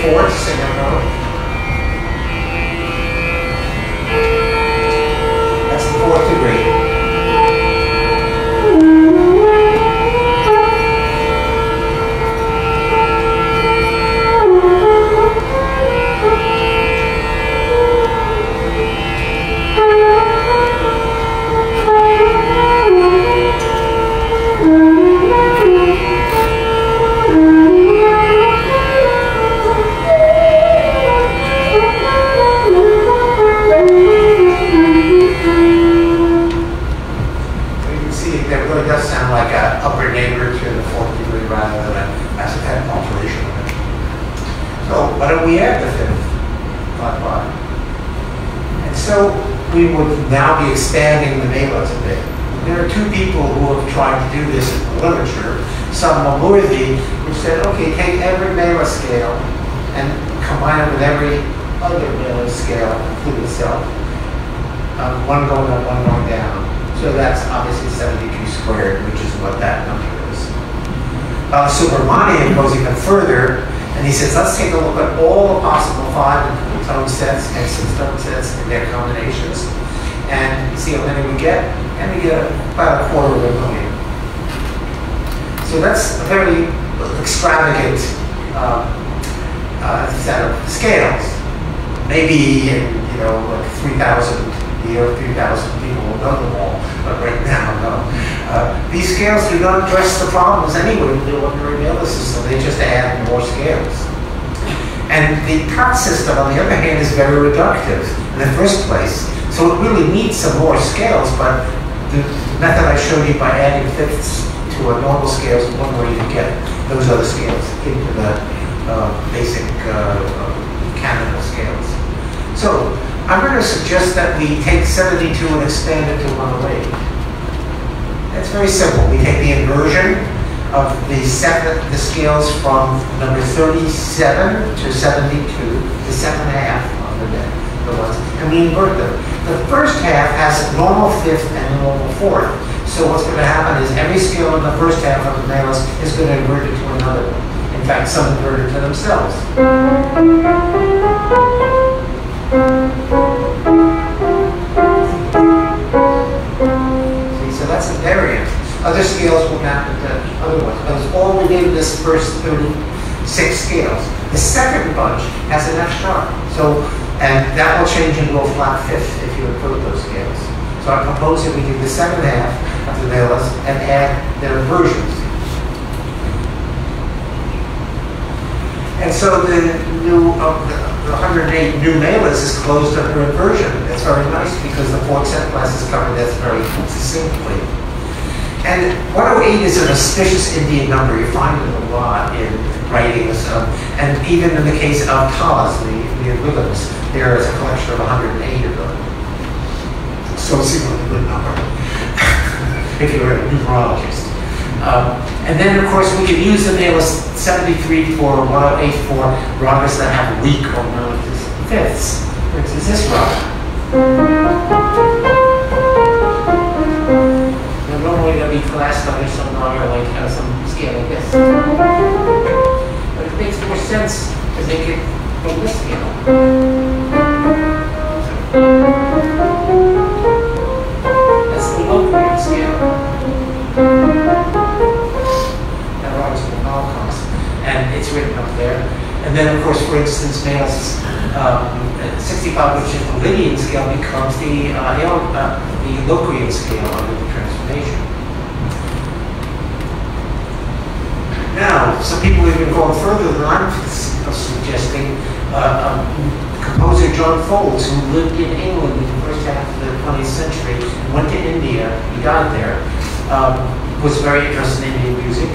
fourth, single note. Expanding the melas a bit. There are two people who have tried to do this in the literature. Sambamoorthy, who said, okay, take every mela scale and combine it with every other mela scale, including self. Um, one going up, one going down. So that's obviously 72 squared, which is what that number is. Uh, Subramanian goes even further, and he says, let's take a look at all the possible five tone sets and six tone sets and their combinations, and see how many we get, and we get about a quarter of a million. So that's a very extravagant um, uh, set of scales. Maybe, you know, like 3,000 year, 3,000 people will know them all, but right now, no. Uh, these scales do not address the problems anyway with the ordinary Mela system, they just add more scales. And the cut system, on the other hand, is very reductive in the first place. So it really needs some more scales, but the method I showed you by adding fifths to a normal scale is one way to get those other scales into the uh, basic uh, canonical scales. So I'm going to suggest that we take 72 and expand it to 108. It's very simple. We take the inversion of the, seven, the scales from number 37 to 72, the second half of the, the ones, and we invert them. The first half has a normal fifth and a normal fourth. So what's going to happen is every scale in the first half of the melas is going to invert it to another one. In fact, some invert it to themselves. See, so that's a variant. Other scales will map it to other ones. But all within this first 36 scales. The second bunch has an F sharp. So, and that will change into a flat fifth if you include those scales. So I propose that we do the second half of the melas and add their inversions. And so the new, uh, the, the 108 new melas is closed under inversion. That's very nice because the Forte set class is covered that very succinctly. And 108 is an auspicious Indian number. You find it a lot in writings. Um, and even in the case of Talas, the Indian rhythms, there is a collection of 108 of them. So it's a really good number if you're a numerologist. Um, and then, of course, we can use the Mela 73 for 108 for ragas that have weak or known fifths. For instance, this raga. Be classed under some raga like uh, some scale like this. But it makes more sense to make it from this scale. That's the low scale. That rhymes with Malcolm's, and it's written up there. And then, of course, for instance, Males um, 65, which is the Lydian scale, becomes the uh, Aeol- uh, the Locrian scale under the transformation. Now, some people have been going further than I'm suggesting. Uh, um, composer John Foulds, who lived in England in the first half of the 20th century, went to India, he died there, um, was very interested in Indian music,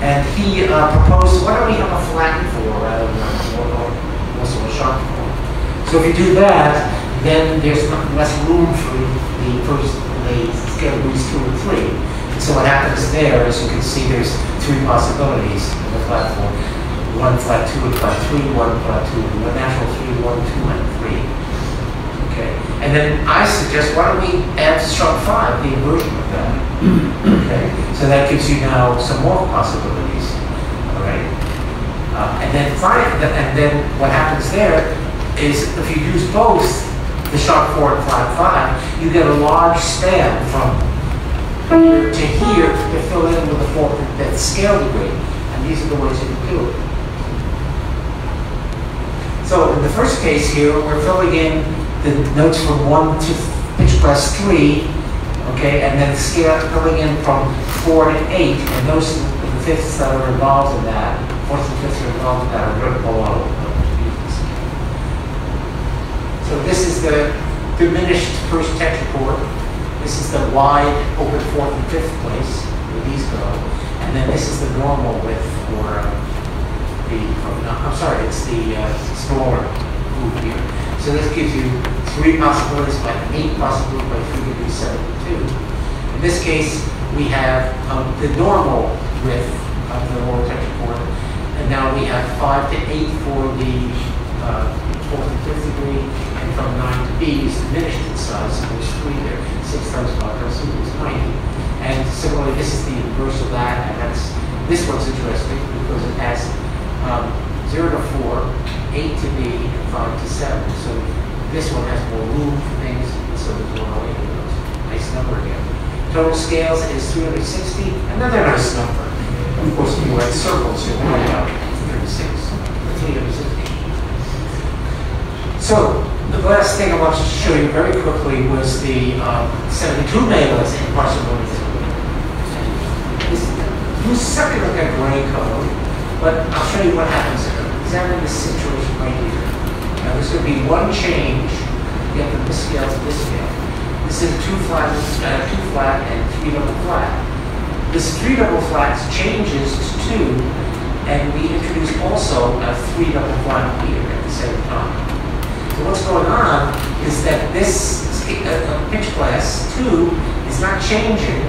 and he uh, proposed, why don't we have a four rather than a also a four? So if you do that, then there's less room for the first, the scale moves two and three. So what happens there, as you can see, there's three possibilities in the flat four. One flat two and flat three, one flat two, and one natural three, one, two, and three. Okay, and then I suggest, why don't we add sharp five, the inversion of that? Okay, so that gives you now some more possibilities, all right? Uh, and then five, and then what happens there is if you use both the sharp four and flat five, you get a large span from to here to fill in with the fourth and fifth scale degree. And these are the ways you can do it. So in the first case here, we're filling in the notes from one to pitch class three, okay, and then the scale filling in from four to eight, and those are the fifths that are involved in that, fourth and fifths are involved in that are written below. So this is the diminished first tetrachord. This is the wide open fourth and fifth place where these go, and then this is the normal width for uh, the. oh, no, I'm sorry, it's the uh, smaller group here. So this gives you three possibilities by eight possibilities by three gives you seventy-two. In this case, we have um, the normal width of the lower tetrachord, and now we have five to eight for the uh, fourth and fifth degree, from nine to B is diminished in size, so there's three there, six times five times two is ninety. And similarly, this is the inverse of that, and that's, this one's interesting because it has um, zero to four, eight to B, and five to seven. So this one has more room for things, so there's more weight in those. Nice number again. Total scales is 360, another nice number. Of course, if you write circles, you'll find out 36, or 360. So, the last thing I wanted to show you very quickly was the um, 72 mailers in. This, you suck it like a gray code, but I'll show you what happens here. Examine this situation right here. Now, there's going to be one change. You have the this scale to this scale. This is two flat, uh, two flat, and three double flat. This three double flat changes to two, and we introduce also a three double flat here at the same time. So what's going on is that this uh, uh, pitch class two is not changing,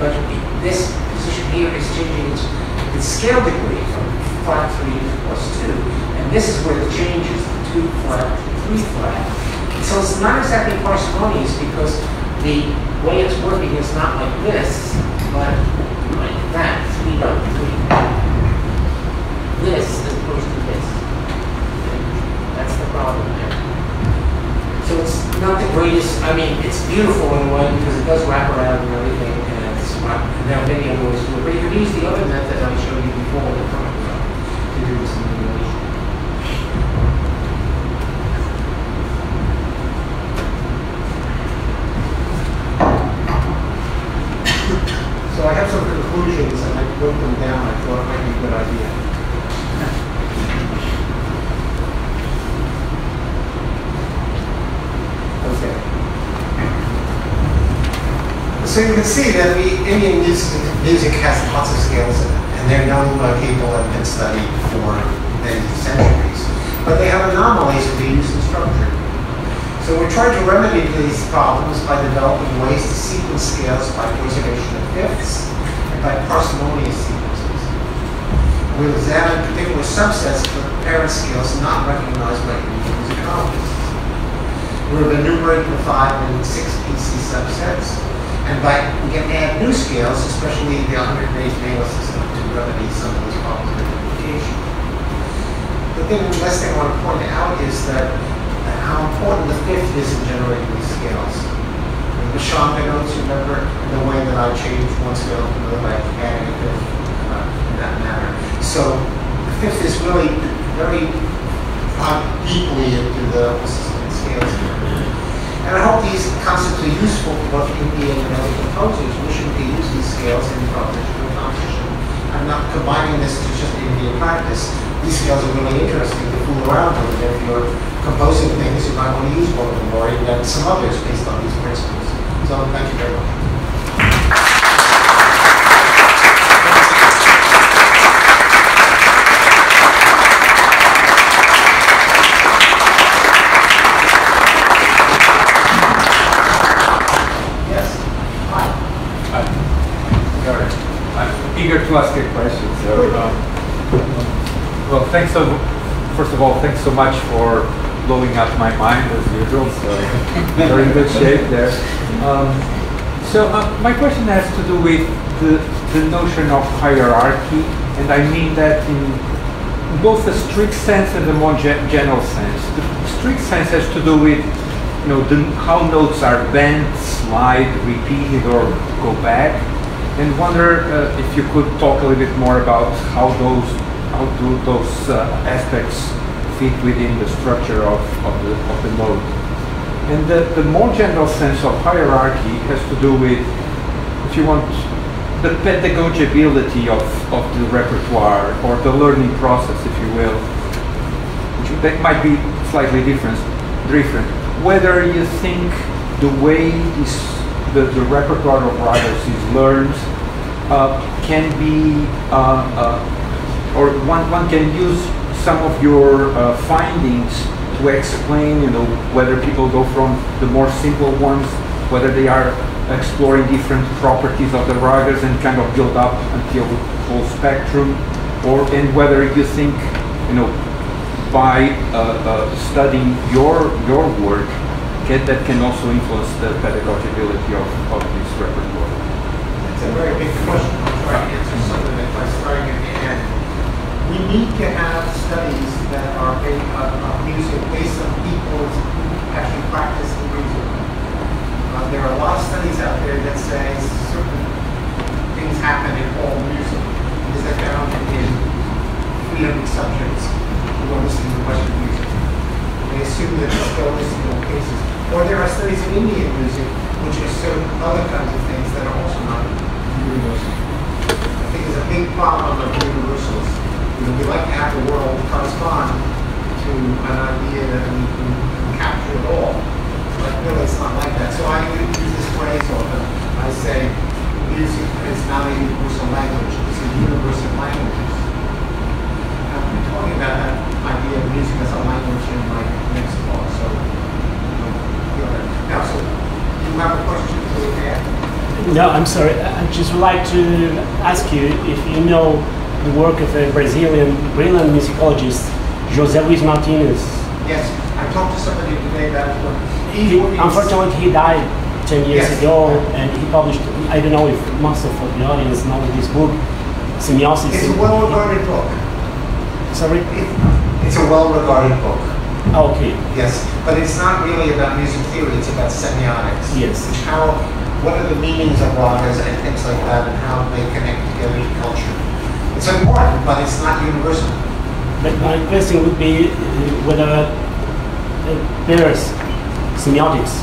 but this position here is changing its, its scale degree from flat three to plus two, and this is where the change is from two flat to three flat. So it's not exactly parsimonious because the way it's working is not like this, but like that, three dot three. This as opposed to this. That's the problem there. So it's not the greatest, I mean, it's beautiful in a way because it does wrap around and everything, and it's not, and there are many other ways to do it. But you can use the other method I showed you before, the front to do this manipulation. So I have some conclusions, and I wrote them down, I thought it might be a good idea. Okay. So you can see that the Indian music, music has lots of scales in it, and they're known by people that have been studied for many centuries. But they have anomalies with the use structure. So we're trying to remedy these problems by developing ways to sequence scales by preservation of fifths and by parsimonious sequences. We'll examine particular subsets of parent scales not recognized by Indian musicologists. We'll enumerate the five and six PC subsets, and by, we can add new scales, especially the 108 Mela system, to remedy some of those problems with implication. The thing, the last thing I want to point out is that uh, how important the fifth is in generating these scales. In the Shonda notes, remember the way that I changed one scale to another by adding a fifth uh, in that manner. So the fifth is really very uh, deeply into the system and scales here. And I hope these concepts are useful for both Indian and other composers to use these scales in compositional composition. I'm not combining this to just Indian practice. These scales are really interesting to fool around with. If you're composing things, you might want to use one of them or even some others based on these principles. So thank you very much. Yes. Hi. Sorry. Ask a question. So, um, well, thanks so. First of all, thanks so much for blowing up my mind as usual. So, you're in good shape there. Um, so, uh, my question has to do with the, the notion of hierarchy, and I mean that in both the strict sense and the more ge- general sense. The strict sense has to do with you know, the, how notes are bent, slide, repeated, or go back. And wonder uh, if you could talk a little bit more about how those, how do those uh, aspects fit within the structure of, of, the, of the note. And the, the more general sense of hierarchy has to do with, if you want, the pedagogibility of, of the repertoire or the learning process, if you will, which that might be slightly different, different. Whether you think the way this, the, the repertoire of writers is learned uh, can be, uh, uh, or one, one can use some of your uh, findings to explain, you know, whether people go from the more simple ones, whether they are exploring different properties of the ragas and kind of build up until the whole spectrum, or and whether you think, you know, by uh, uh, studying your your work, that can also influence the pedagogibility of, of this repertoire. It's a very big question. I'll try to answer some of it by starting at the end. We need to have studies that are based on music based on people who actually practice the music. Uh, there are a lot of studies out there that say certain things happen in all music. Is that found in freedom subjects who are listening to Western music? They assume that still listening to all cases. Or there are studies in Indian music which assume other kinds of things that are also not universal. I think there's a big problem of universals. You know, we like to have the world correspond to an idea that we can capture it all. But really, it's not like that. So I use this phrase often. I say, music is not a universal language, it's a universal language. I've been talking about that idea of music as a language in my next talk, so. You know, Now, so, you have a question to add? No, I'm sorry. I just would like to ask you if you know the work of a Brazilian brilliant musicologist, José Luis Martinez. Yes, I talked to somebody today about what he's He, unfortunately, he died 10 years Yes. ago, and he published, I don't know if most of the audience know this book, Semiosis. It's a well-regarded book. Sorry? It- It's a well-regarded book, okay, yes, but it's not really about music theory, it's about semiotics. yes. How, what are the meanings of ragas and things like that, and how they connect together to culture. It's important, but it's not universal. But my question would be uh, whether uh, Peirce's semiotics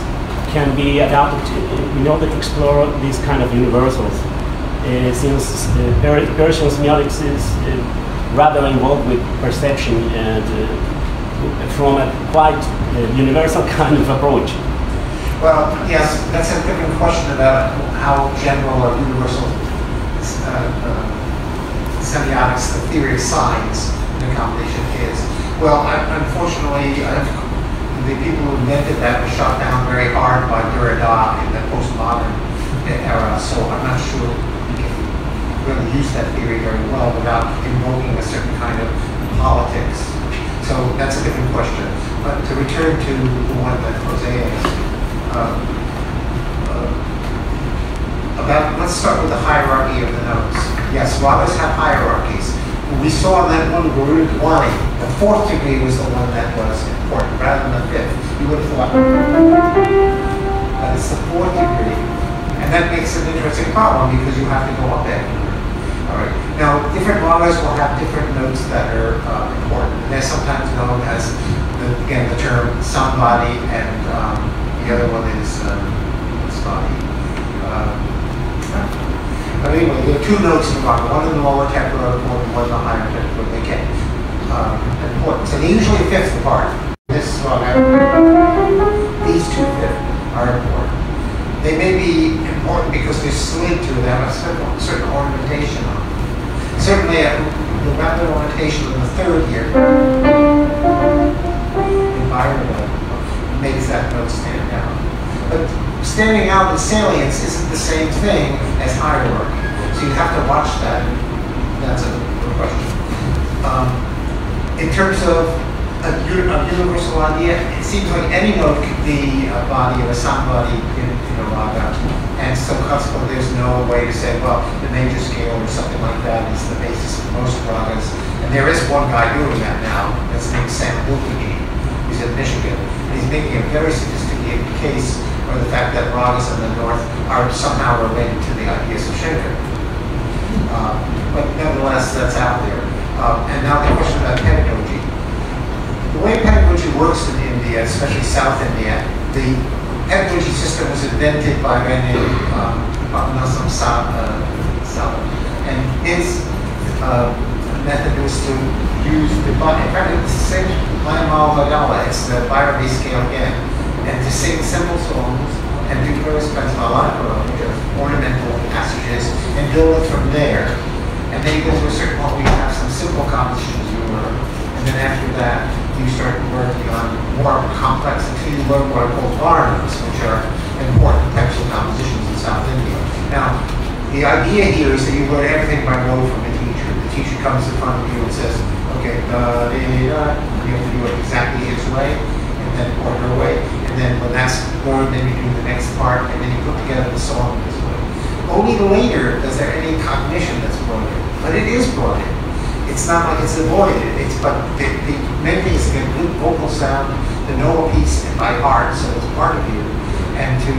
can be adapted to, in order to explore these kind of universals. Uh, since uh, Peircean semiotics is uh, rather involved with perception and uh, from a quite uh, universal kind of approach. Well, yes, that's a different question about how general or universal uh, uh, semiotics, the theory of signs in a combination is. Well, I- unfortunately, the people who invented that were shot down very hard by Derrida in the postmodern era, so I'm not sure we can really use that theory very well without invoking a certain kind of politics. So that's a different question. But to return to the one that Jose asked, um, uh, about, let's start with the hierarchy of the notes. Yes, ragas have hierarchies. We saw that one Garuda Dhwani, the fourth degree was the one that was important rather than the fifth. You would have thought, but it's the fourth degree. And that makes an interesting problem because you have to go up that degree. Now, different ragas will have different notes that are uh, important. They're sometimes known as, the, again, the term Samvadi, and um, the other one is um, but anyway, there are two notes in the raga, one in the lower temporal, one in the higher temporal. They get um, importance, and they usually fifth apart. This is raga, these two fifth are important. They may be important because they're slid to them, a certain, ornamentation on. Certainly, uh, the rounded orientation in the third year, environment, makes that note stand out. But standing out in salience isn't the same thing as higher hierarchy. So you have to watch that. That's a question. Um, in terms of a, universal idea, it seems like any note could be a Vadi or a Samvadi in, in a raga. And so consequently, there's no way to say, well, the major scale or something like that is the basis of most ragas. And there is one guy doing that now, that's named Sam Wilkegate. He's in Michigan. And he's making a very sophisticated case for the fact that ragas in the north are somehow related to the ideas of Schenker. Uh, but nevertheless, that's out there. Uh, and now the question about pedagogy. The way pedagogy works in India, especially South India, the pedagogy system was invented by a guy named um, uh, And his uh, method was to use the body, in fact, it's the same Mayamalavagowla, it's the Bhairavi scale again, and to sing simple songs and do very Spensalakara, which are ornamental passages, and build it from there. And then you go to a certain point where you have some simple compositions you learn. And then after that, you start working on more complex learn what are called varnas, which are important textual compositions in South India. Now, the idea here is that you learn everything by rote from the teacher. The teacher comes in front of you and says, okay, da, you have to do it exactly his way, and then or her way, and then when that's learned, then you do the next part, and then you put together the song this way. Only later is there any cognition that's brought in, but it is brought in. It's not like it's avoided. It's but the, the main thing is to get good vocal sound, to know a piece by heart, so it's part of you, and to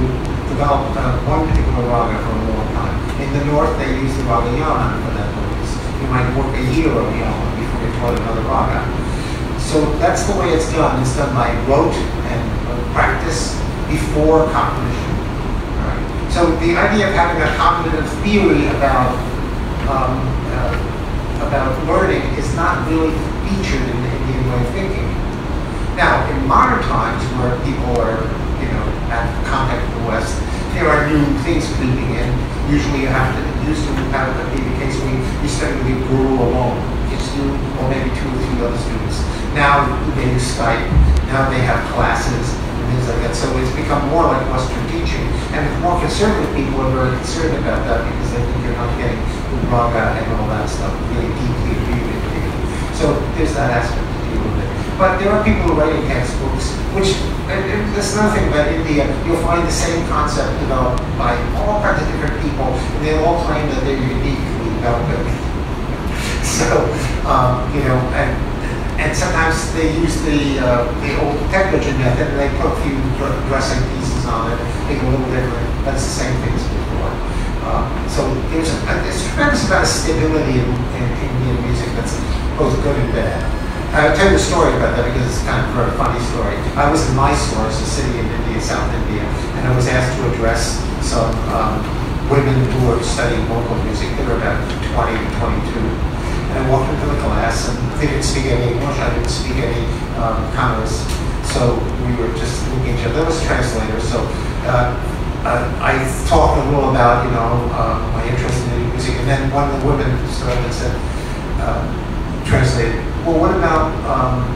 develop uh, one particular raga for a long time. In the north, they use the raga Yaman for that purpose. You might work a year on Yaman before you taught another raga. So that's the way it's done. It's done by rote and uh, practice before cognition. Right. So the idea of having a cognitive theory about um, uh, about learning is not really featured in the Indian way of thinking. Now, in modern times, where people are, you know, at contact with the West, there are new things creeping in. Usually, you have to used to have it be the case when you study with a guru alone, it's you or maybe two or three other students. Now they use Skype. Now they have classes and things like that. So it's become more like Western teaching. And more conservative people are very concerned about that because they think you're not getting and all that stuff really deeply rooted in. So there's that aspect to deal with it. But there are people writing textbooks, which, and, and that's another thing about India, you'll find the same concept developed by all kinds of different people, and they all claim that they're uniquely developed. So, um, you know, and, and sometimes they use the, uh, the old technology method, and they put a few dr- dressing pieces on it, make it a little different, but it's the same thing as before. Uh, so there's a, there's a tremendous amount of stability in, in Indian music that's both good and bad. I'll tell you a story about that because it's kind of a funny story. I was in Mysore, it's a city in India, South India, and I was asked to address some um, women who were studying vocal music. They were about 20 to 22. And I walked into the class, and they didn't speak any English, I didn't speak any um, Kannada. So we were just looking at each other. There was a translator, so uh, uh, I talked a little about, you know, uh, my interest in music, and then one of the women stood up and said, uh, translated, well, what about, um,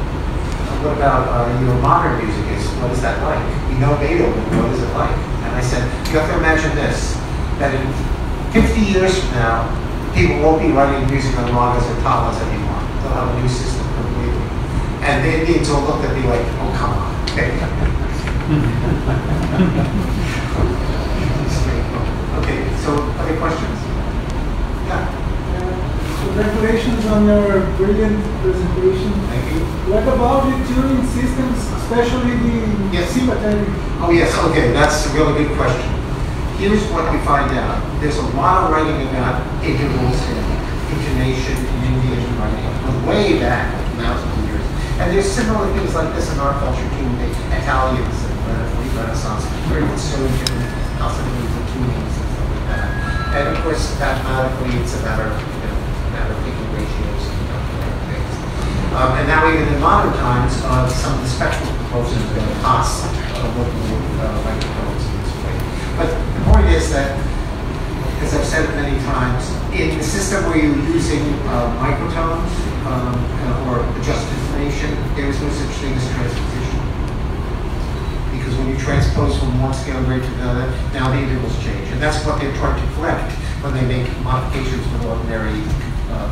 what about uh, your modern music? Is what is that like? You know Beethoven, what is it like? And I said, you have to imagine this, that in 50 years from now, people won't be writing music on ragas or talas anymore. They'll have a new system completely. And the Indians will look at me like, oh, come on. okay, so other questions? Yeah, Congratulations on your brilliant presentation. thank you. What about the tuning systems, especially the Yes. sympathetic? Oh, yes, okay, that's a really good question. Here's what we find out. There's a lot of writing about intervals and intonation in Indian writing, way back, like thousands of years. And there's similar things like this in our culture too. The Italians and the late Renaissance, very concerned in tunings and stuff like that. And of course, mathematically, it's a matter of, you know, matter of taking ratios and things. Um, and now even in modern times, uh, some of the spectral composers have been pass uh, working with uh, microtones in this way. But the point is that, as I've said many times, in the system where you're using uh, microtones um, or adjusted information, there is no such thing as transposition. Because when you transpose from one scale rate to another, now the intervals change. And that's what they're trying to correct when they make modifications with ordinary uh,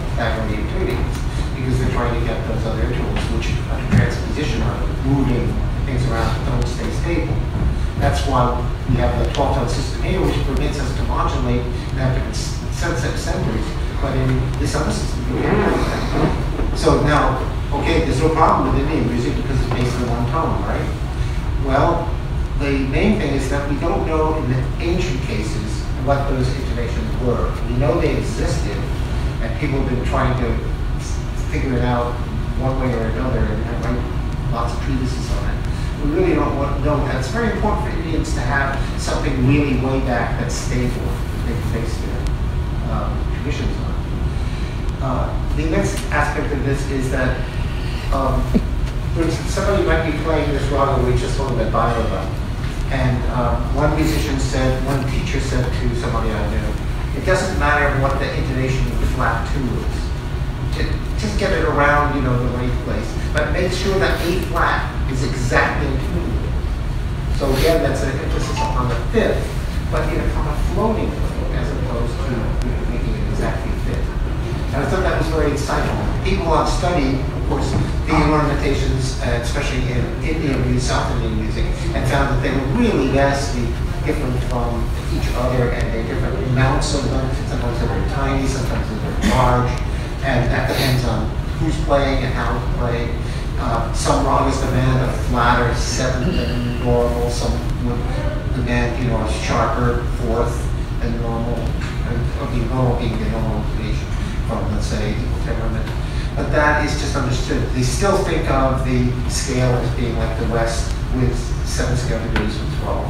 tunings. Because they're trying to get those other intervals, which under transposition are moving things around that don't stay stable. That's why we have the 12-tone system here, which permits us to modulate and have different s- sets of centers. But in this other system, you can't do that. So now, okay, there's no problem with Indian music because it's based on one tone, right? Well, the main thing is that we don't know in the ancient cases what those intonations were. We know they existed, and people have been trying to figure it out one way or another and and write lots of treatises on it. We really don't want, know that. It's very important for Indians to have something really way back that's stable, that they can base their um, traditions on. Uh, the next aspect of this is that, um, somebody might be playing this raga we just learned at Bhairava, and um, one musician said, one teacher said to somebody I knew, it doesn't matter what the intonation of the flat two is. just get it around, you know, the right place. But make sure that A flat is exactly in tune. So again, that's an emphasis on the fifth, but in a kind of floating way as opposed to you know, making it exactly fit. And I thought that was very insightful. People have studied, of course, the ornamentations, uh, especially in Indian music, South Indian music, and found that they were really vastly different from each other, and they're different amounts of them. Sometimes they're very tiny, sometimes they're very large, and that depends on who's playing and how to play. Uh, some ragas demand a flatter seventh than normal, some would demand, you know, a sharper fourth than normal, of the normal being the normal from, let's say, temperament. But that is just understood. They still think of the scale as being like the West with seven scale degrees with 12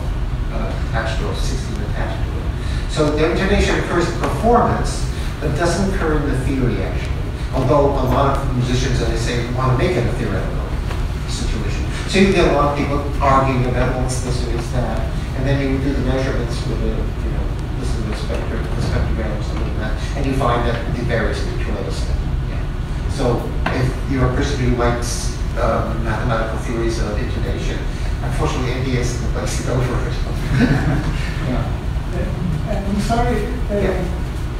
uh, attached to it, 16 attached to it. So the intonation occurs in performance, but doesn't occur in the theory actually. Although a lot of musicians, as I say, want to make it a theoretical situation. So you get a lot of people arguing about what's this or is that, and then you do the measurements with a, you know, listen to the spectrum, the spectrogram something like that, and you find that it varies. So if you're a person who likes um, mathematical theories of intonation, unfortunately India isn't the place to go for it. yeah. Uh, I'm sorry, uh, Yeah.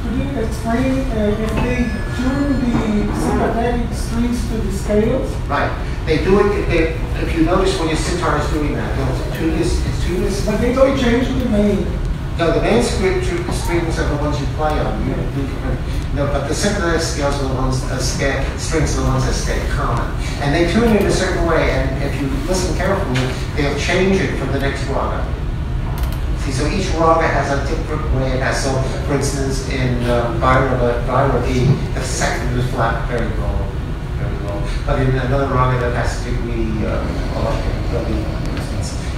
could you explain uh, if they tune the sympathetic strings to the scales? Right. They do it, if, they, if you notice when your sitar is doing that, they'll tune this, it's tune this. But they don't change the main. No, the main string, strings are the ones you play on. You different, no, but the sympathetic scales are the ones, uh, scale, strings are the ones that stay common. And they tune it a certain way, and if you listen carefully, they'll change it for the next raga. See, so each raga has a different way it has. So, for instance, in um, Bhairava, Bhairavi, the second is flat, very low, very low. But in another raga that has a degree, uh,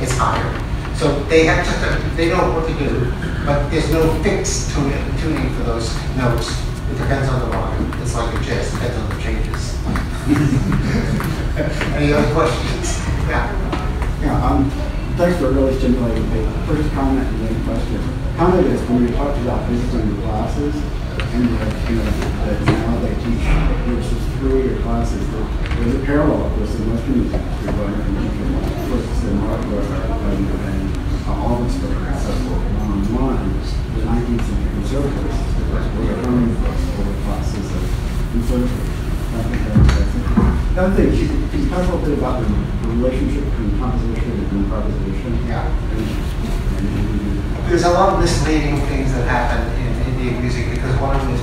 it's higher. So they have to, they know what to do, but there's no fixed tuning, tuning for those notes. It depends on the raga. It's like a jazz, depends on the changes. Any other questions? Yeah. Yeah, um, thanks for a really stimulating paper. First comment and then question. Comment is when we talked about visiting the classes and the, you know, that now they teach versus through your classes, there's a parallel of course, in Western music you're learning from teaching first the Marco and, and uh, all this very successful one-on-one, the 19th century conservatives, were learning for the classes of conservatives. I think that's- that's- the other thing, you can you talk a little bit about the the relationship between composition and improvisation. Yeah. And- and- There's a lot of misleading things that happen in Indian music because one of them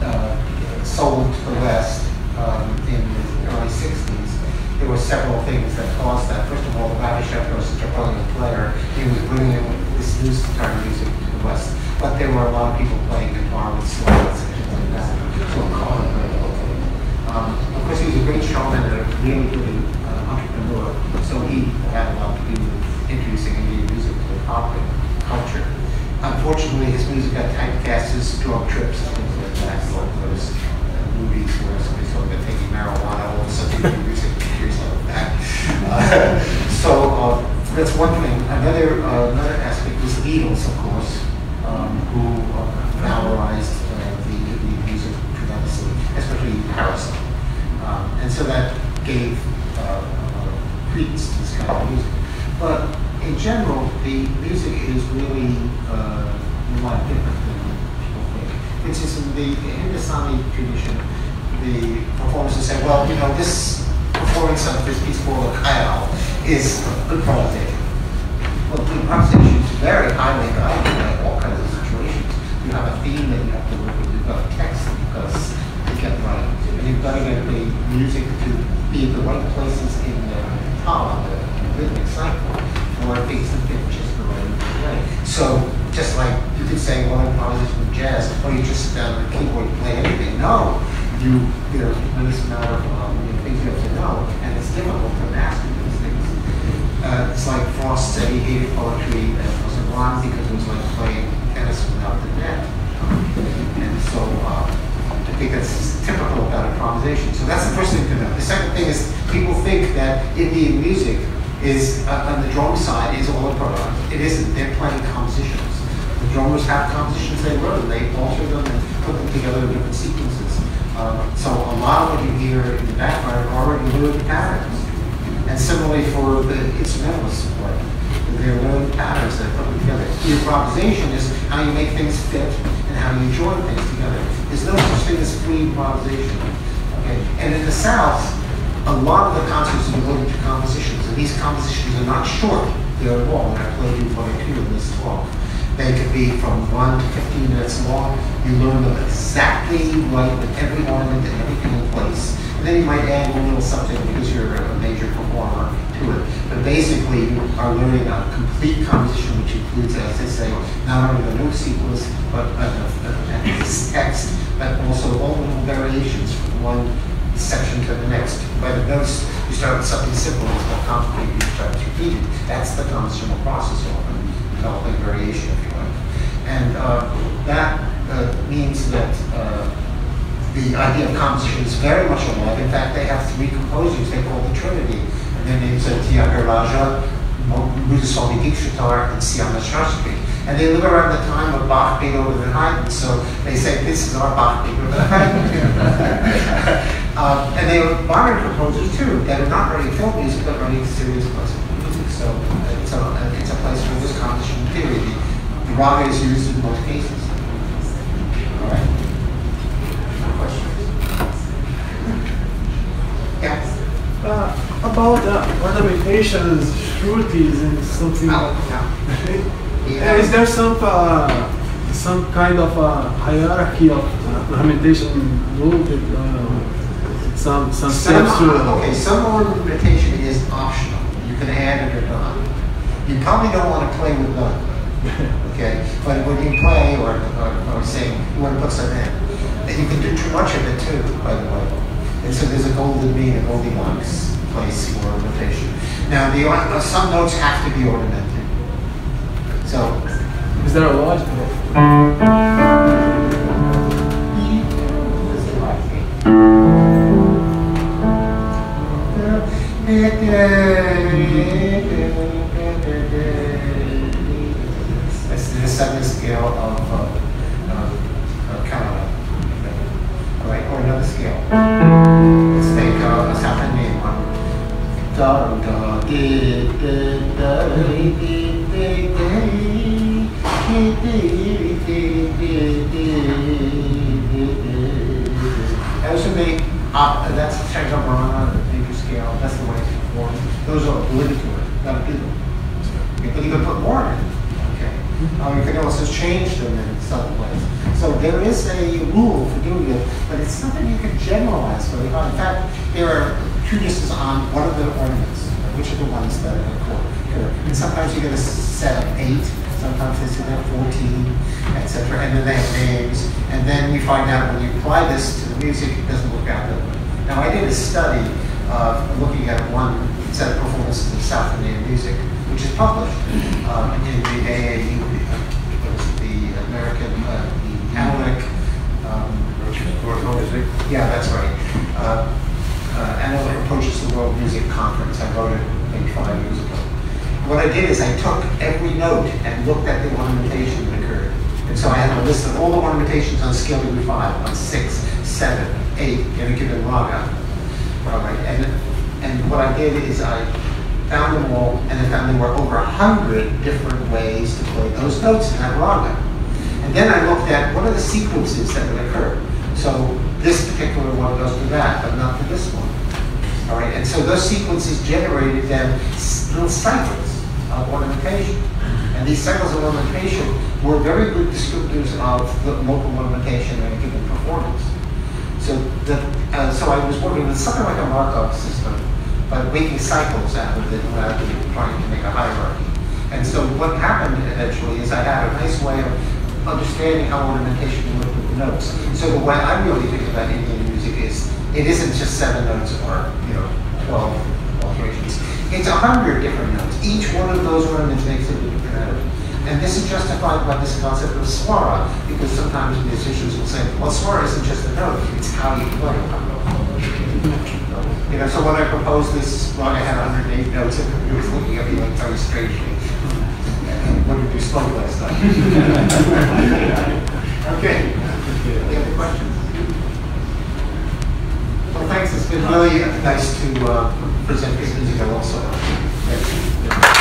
uh, sold to the West um, in the early 60s. There were several things that caused that. First of all, the Shankar was such a brilliant player. He was bringing this new guitar music to the West. But there were a lot of people playing guitar with slides and things like that. So Colin played locally. Um, of course, he was a great showman and a really good uh, entrepreneur. So he had a lot to do with introducing Indian music to the popular culture. Unfortunately, his music got typecast as drug trips and things like that, like those uh, movies where somebody's talking about taking marijuana, all of a sudden music appears like that. Uh, so uh, that's one thing. Another uh, another aspect was the Beatles, of course, um, who valorized uh, the Indian music tremendously, especially Harrison. Um, and so that gave uh, uh, credence to this kind of music. But in general, the music is really uh, a lot different than people think. For instance, in the Hindustani tradition, the performers say, well, you know, this performance of this piece called a khayal is improvisation. Well, the improvisation is very highly valued in all kinds of situations. You have a theme that you have to work with, you've got a text that you've got to get right, and you've got to get the music to be in the right places in the column, the rhythmic cycle, things to just the right way. So, just like you could say, well, improvisation with jazz, or you just sit down on a keyboard and play anything. No, you, you know, a matter of um, you know, things you have to know, and it's difficult to master these things. Uh, it's like Frost said he hated poetry that wasn't rhymed because it was like playing tennis without the net. And so uh, I think that's typical about improvisation. So that's the first thing to know. The second thing is people think that Indian music is uh, on the drum side is all improvised. It isn't. They're playing compositions. The drummers have compositions they and they alter them and put them together in different sequences. Um, so a lot of what you hear in the background are already learned patterns. And similarly for the instrumentalists play, they're learned patterns that put together. Improvisation is how you make things fit and how you join things together. There's no such thing as free improvisation. Okay? And in the South, a lot of the concerts are devoted to compositions, and these compositions are not short, they're long. I played you one or two in this talk. They could be from 1 to 15 minutes long. You learn them exactly right with every ornament and everything in place. And then you might add a little something because you're a major performer to it. But basically, you are learning a complete composition which includes, as I say, not only the note sequence, but uh, uh, uh, text, but also all the variations from one section to the next. By the notes, you start with something simple, it's more complicated, you start to repeat it. That's the compositional process often developing variation, if you like. And uh, that uh, means that uh, the idea of composition is very much alive. In fact, they have three composers they call the Trinity. And their names are Tyagaraja, Muthuswami Dikshitar, and Syama Shastri. And they live around the time of Bach, Beethoven, and Haydn. So they say, this is our Bach, Beethoven, and Haydn. um, and they are modern composers, too, that are not writing film music, but writing serious classical music. So uh, it's a, it's a place for this composition theory. The, the raga is used in both cases. All right. Questions? Yeah. Uh, about uh, ornamentations, shrutis, and something. Oh, Uh, yeah. Is there some uh, some kind of uh, hierarchy of uh, ornamentation rule that uh, some some Some, steps to? okay, some ornamentation is optional. You can add it or not. You probably don't want to play with none. Okay, but when you play or, or, or sing, you want to put some in. And you can do too much of it too, by the way. And so there's a golden mean, a Goldilocks place for ornamentation. Now, the, uh, some notes have to be ornamented. So, Is there a logic? It's the seventh scale of uh, uh, uh, Canada. Right, or another scale. Let's take uh, a Indian one. Da da di di da di di di di di di di di di. Those would be up. That's Chandravarana, the major scale. That's the way it's performed. Those are obligatory. Got to do them. But you can put more in. Okay. Mm-hmm. Um, uh, you can also change them in some ways. So there is a rule for doing it, but it's something you can generalize very hard. In fact, there are treatises on what are the ornaments, which are the ones that are here. Mm-hmm. And sometimes you get a set of eight, sometimes have 14, etc. And then they have names. And then you find out when you apply this to the music, it doesn't work out that way. Now, I did a study uh, looking at one set of performances of South Indian music, which is published um, in the AAU, the American, uh, the Analytic, um, Music. yeah, that's right. Uh, uh, Analytic Approaches to World Music Conference. I wrote it maybe five years ago. What I did is I took every note and looked at the ornamentation that occurred. And so I had a list of all the ornamentations on scale degree five, on six, seven, eight, in a given raga. Right, and, and what I did is I found them all, and I found there were over a hundred different ways to play those notes in that raga. And then I looked at what are the sequences that would occur. So this particular one goes to that, but not to this one. All right, and so those sequences generated then s- little cycles of ornamentation. And these cycles of ornamentation were very good descriptors of the local ornamentation in a given performance. So the, uh, so I was working with something like a Markov system, but making cycles out of it rather than trying to make a hierarchy. And so what happened eventually is I had a nice way of understanding how ornamentation worked with notes. So the way I really think about Indian music is it isn't just seven notes or you know twelve alterations. It's a hundred different notes. Each one of those ornaments makes a different note. And this is justified by this concept of swara, because sometimes musicians will say, well, swara isn't just a note, it's how you play it. You know, so when I proposed this song, I had 108 notes, and everybody was looking at me like very strangely. What did you spell last night? okay. Any other questions? Well, thanks. It's been really nice to uh, por exemplo, esse musical ao.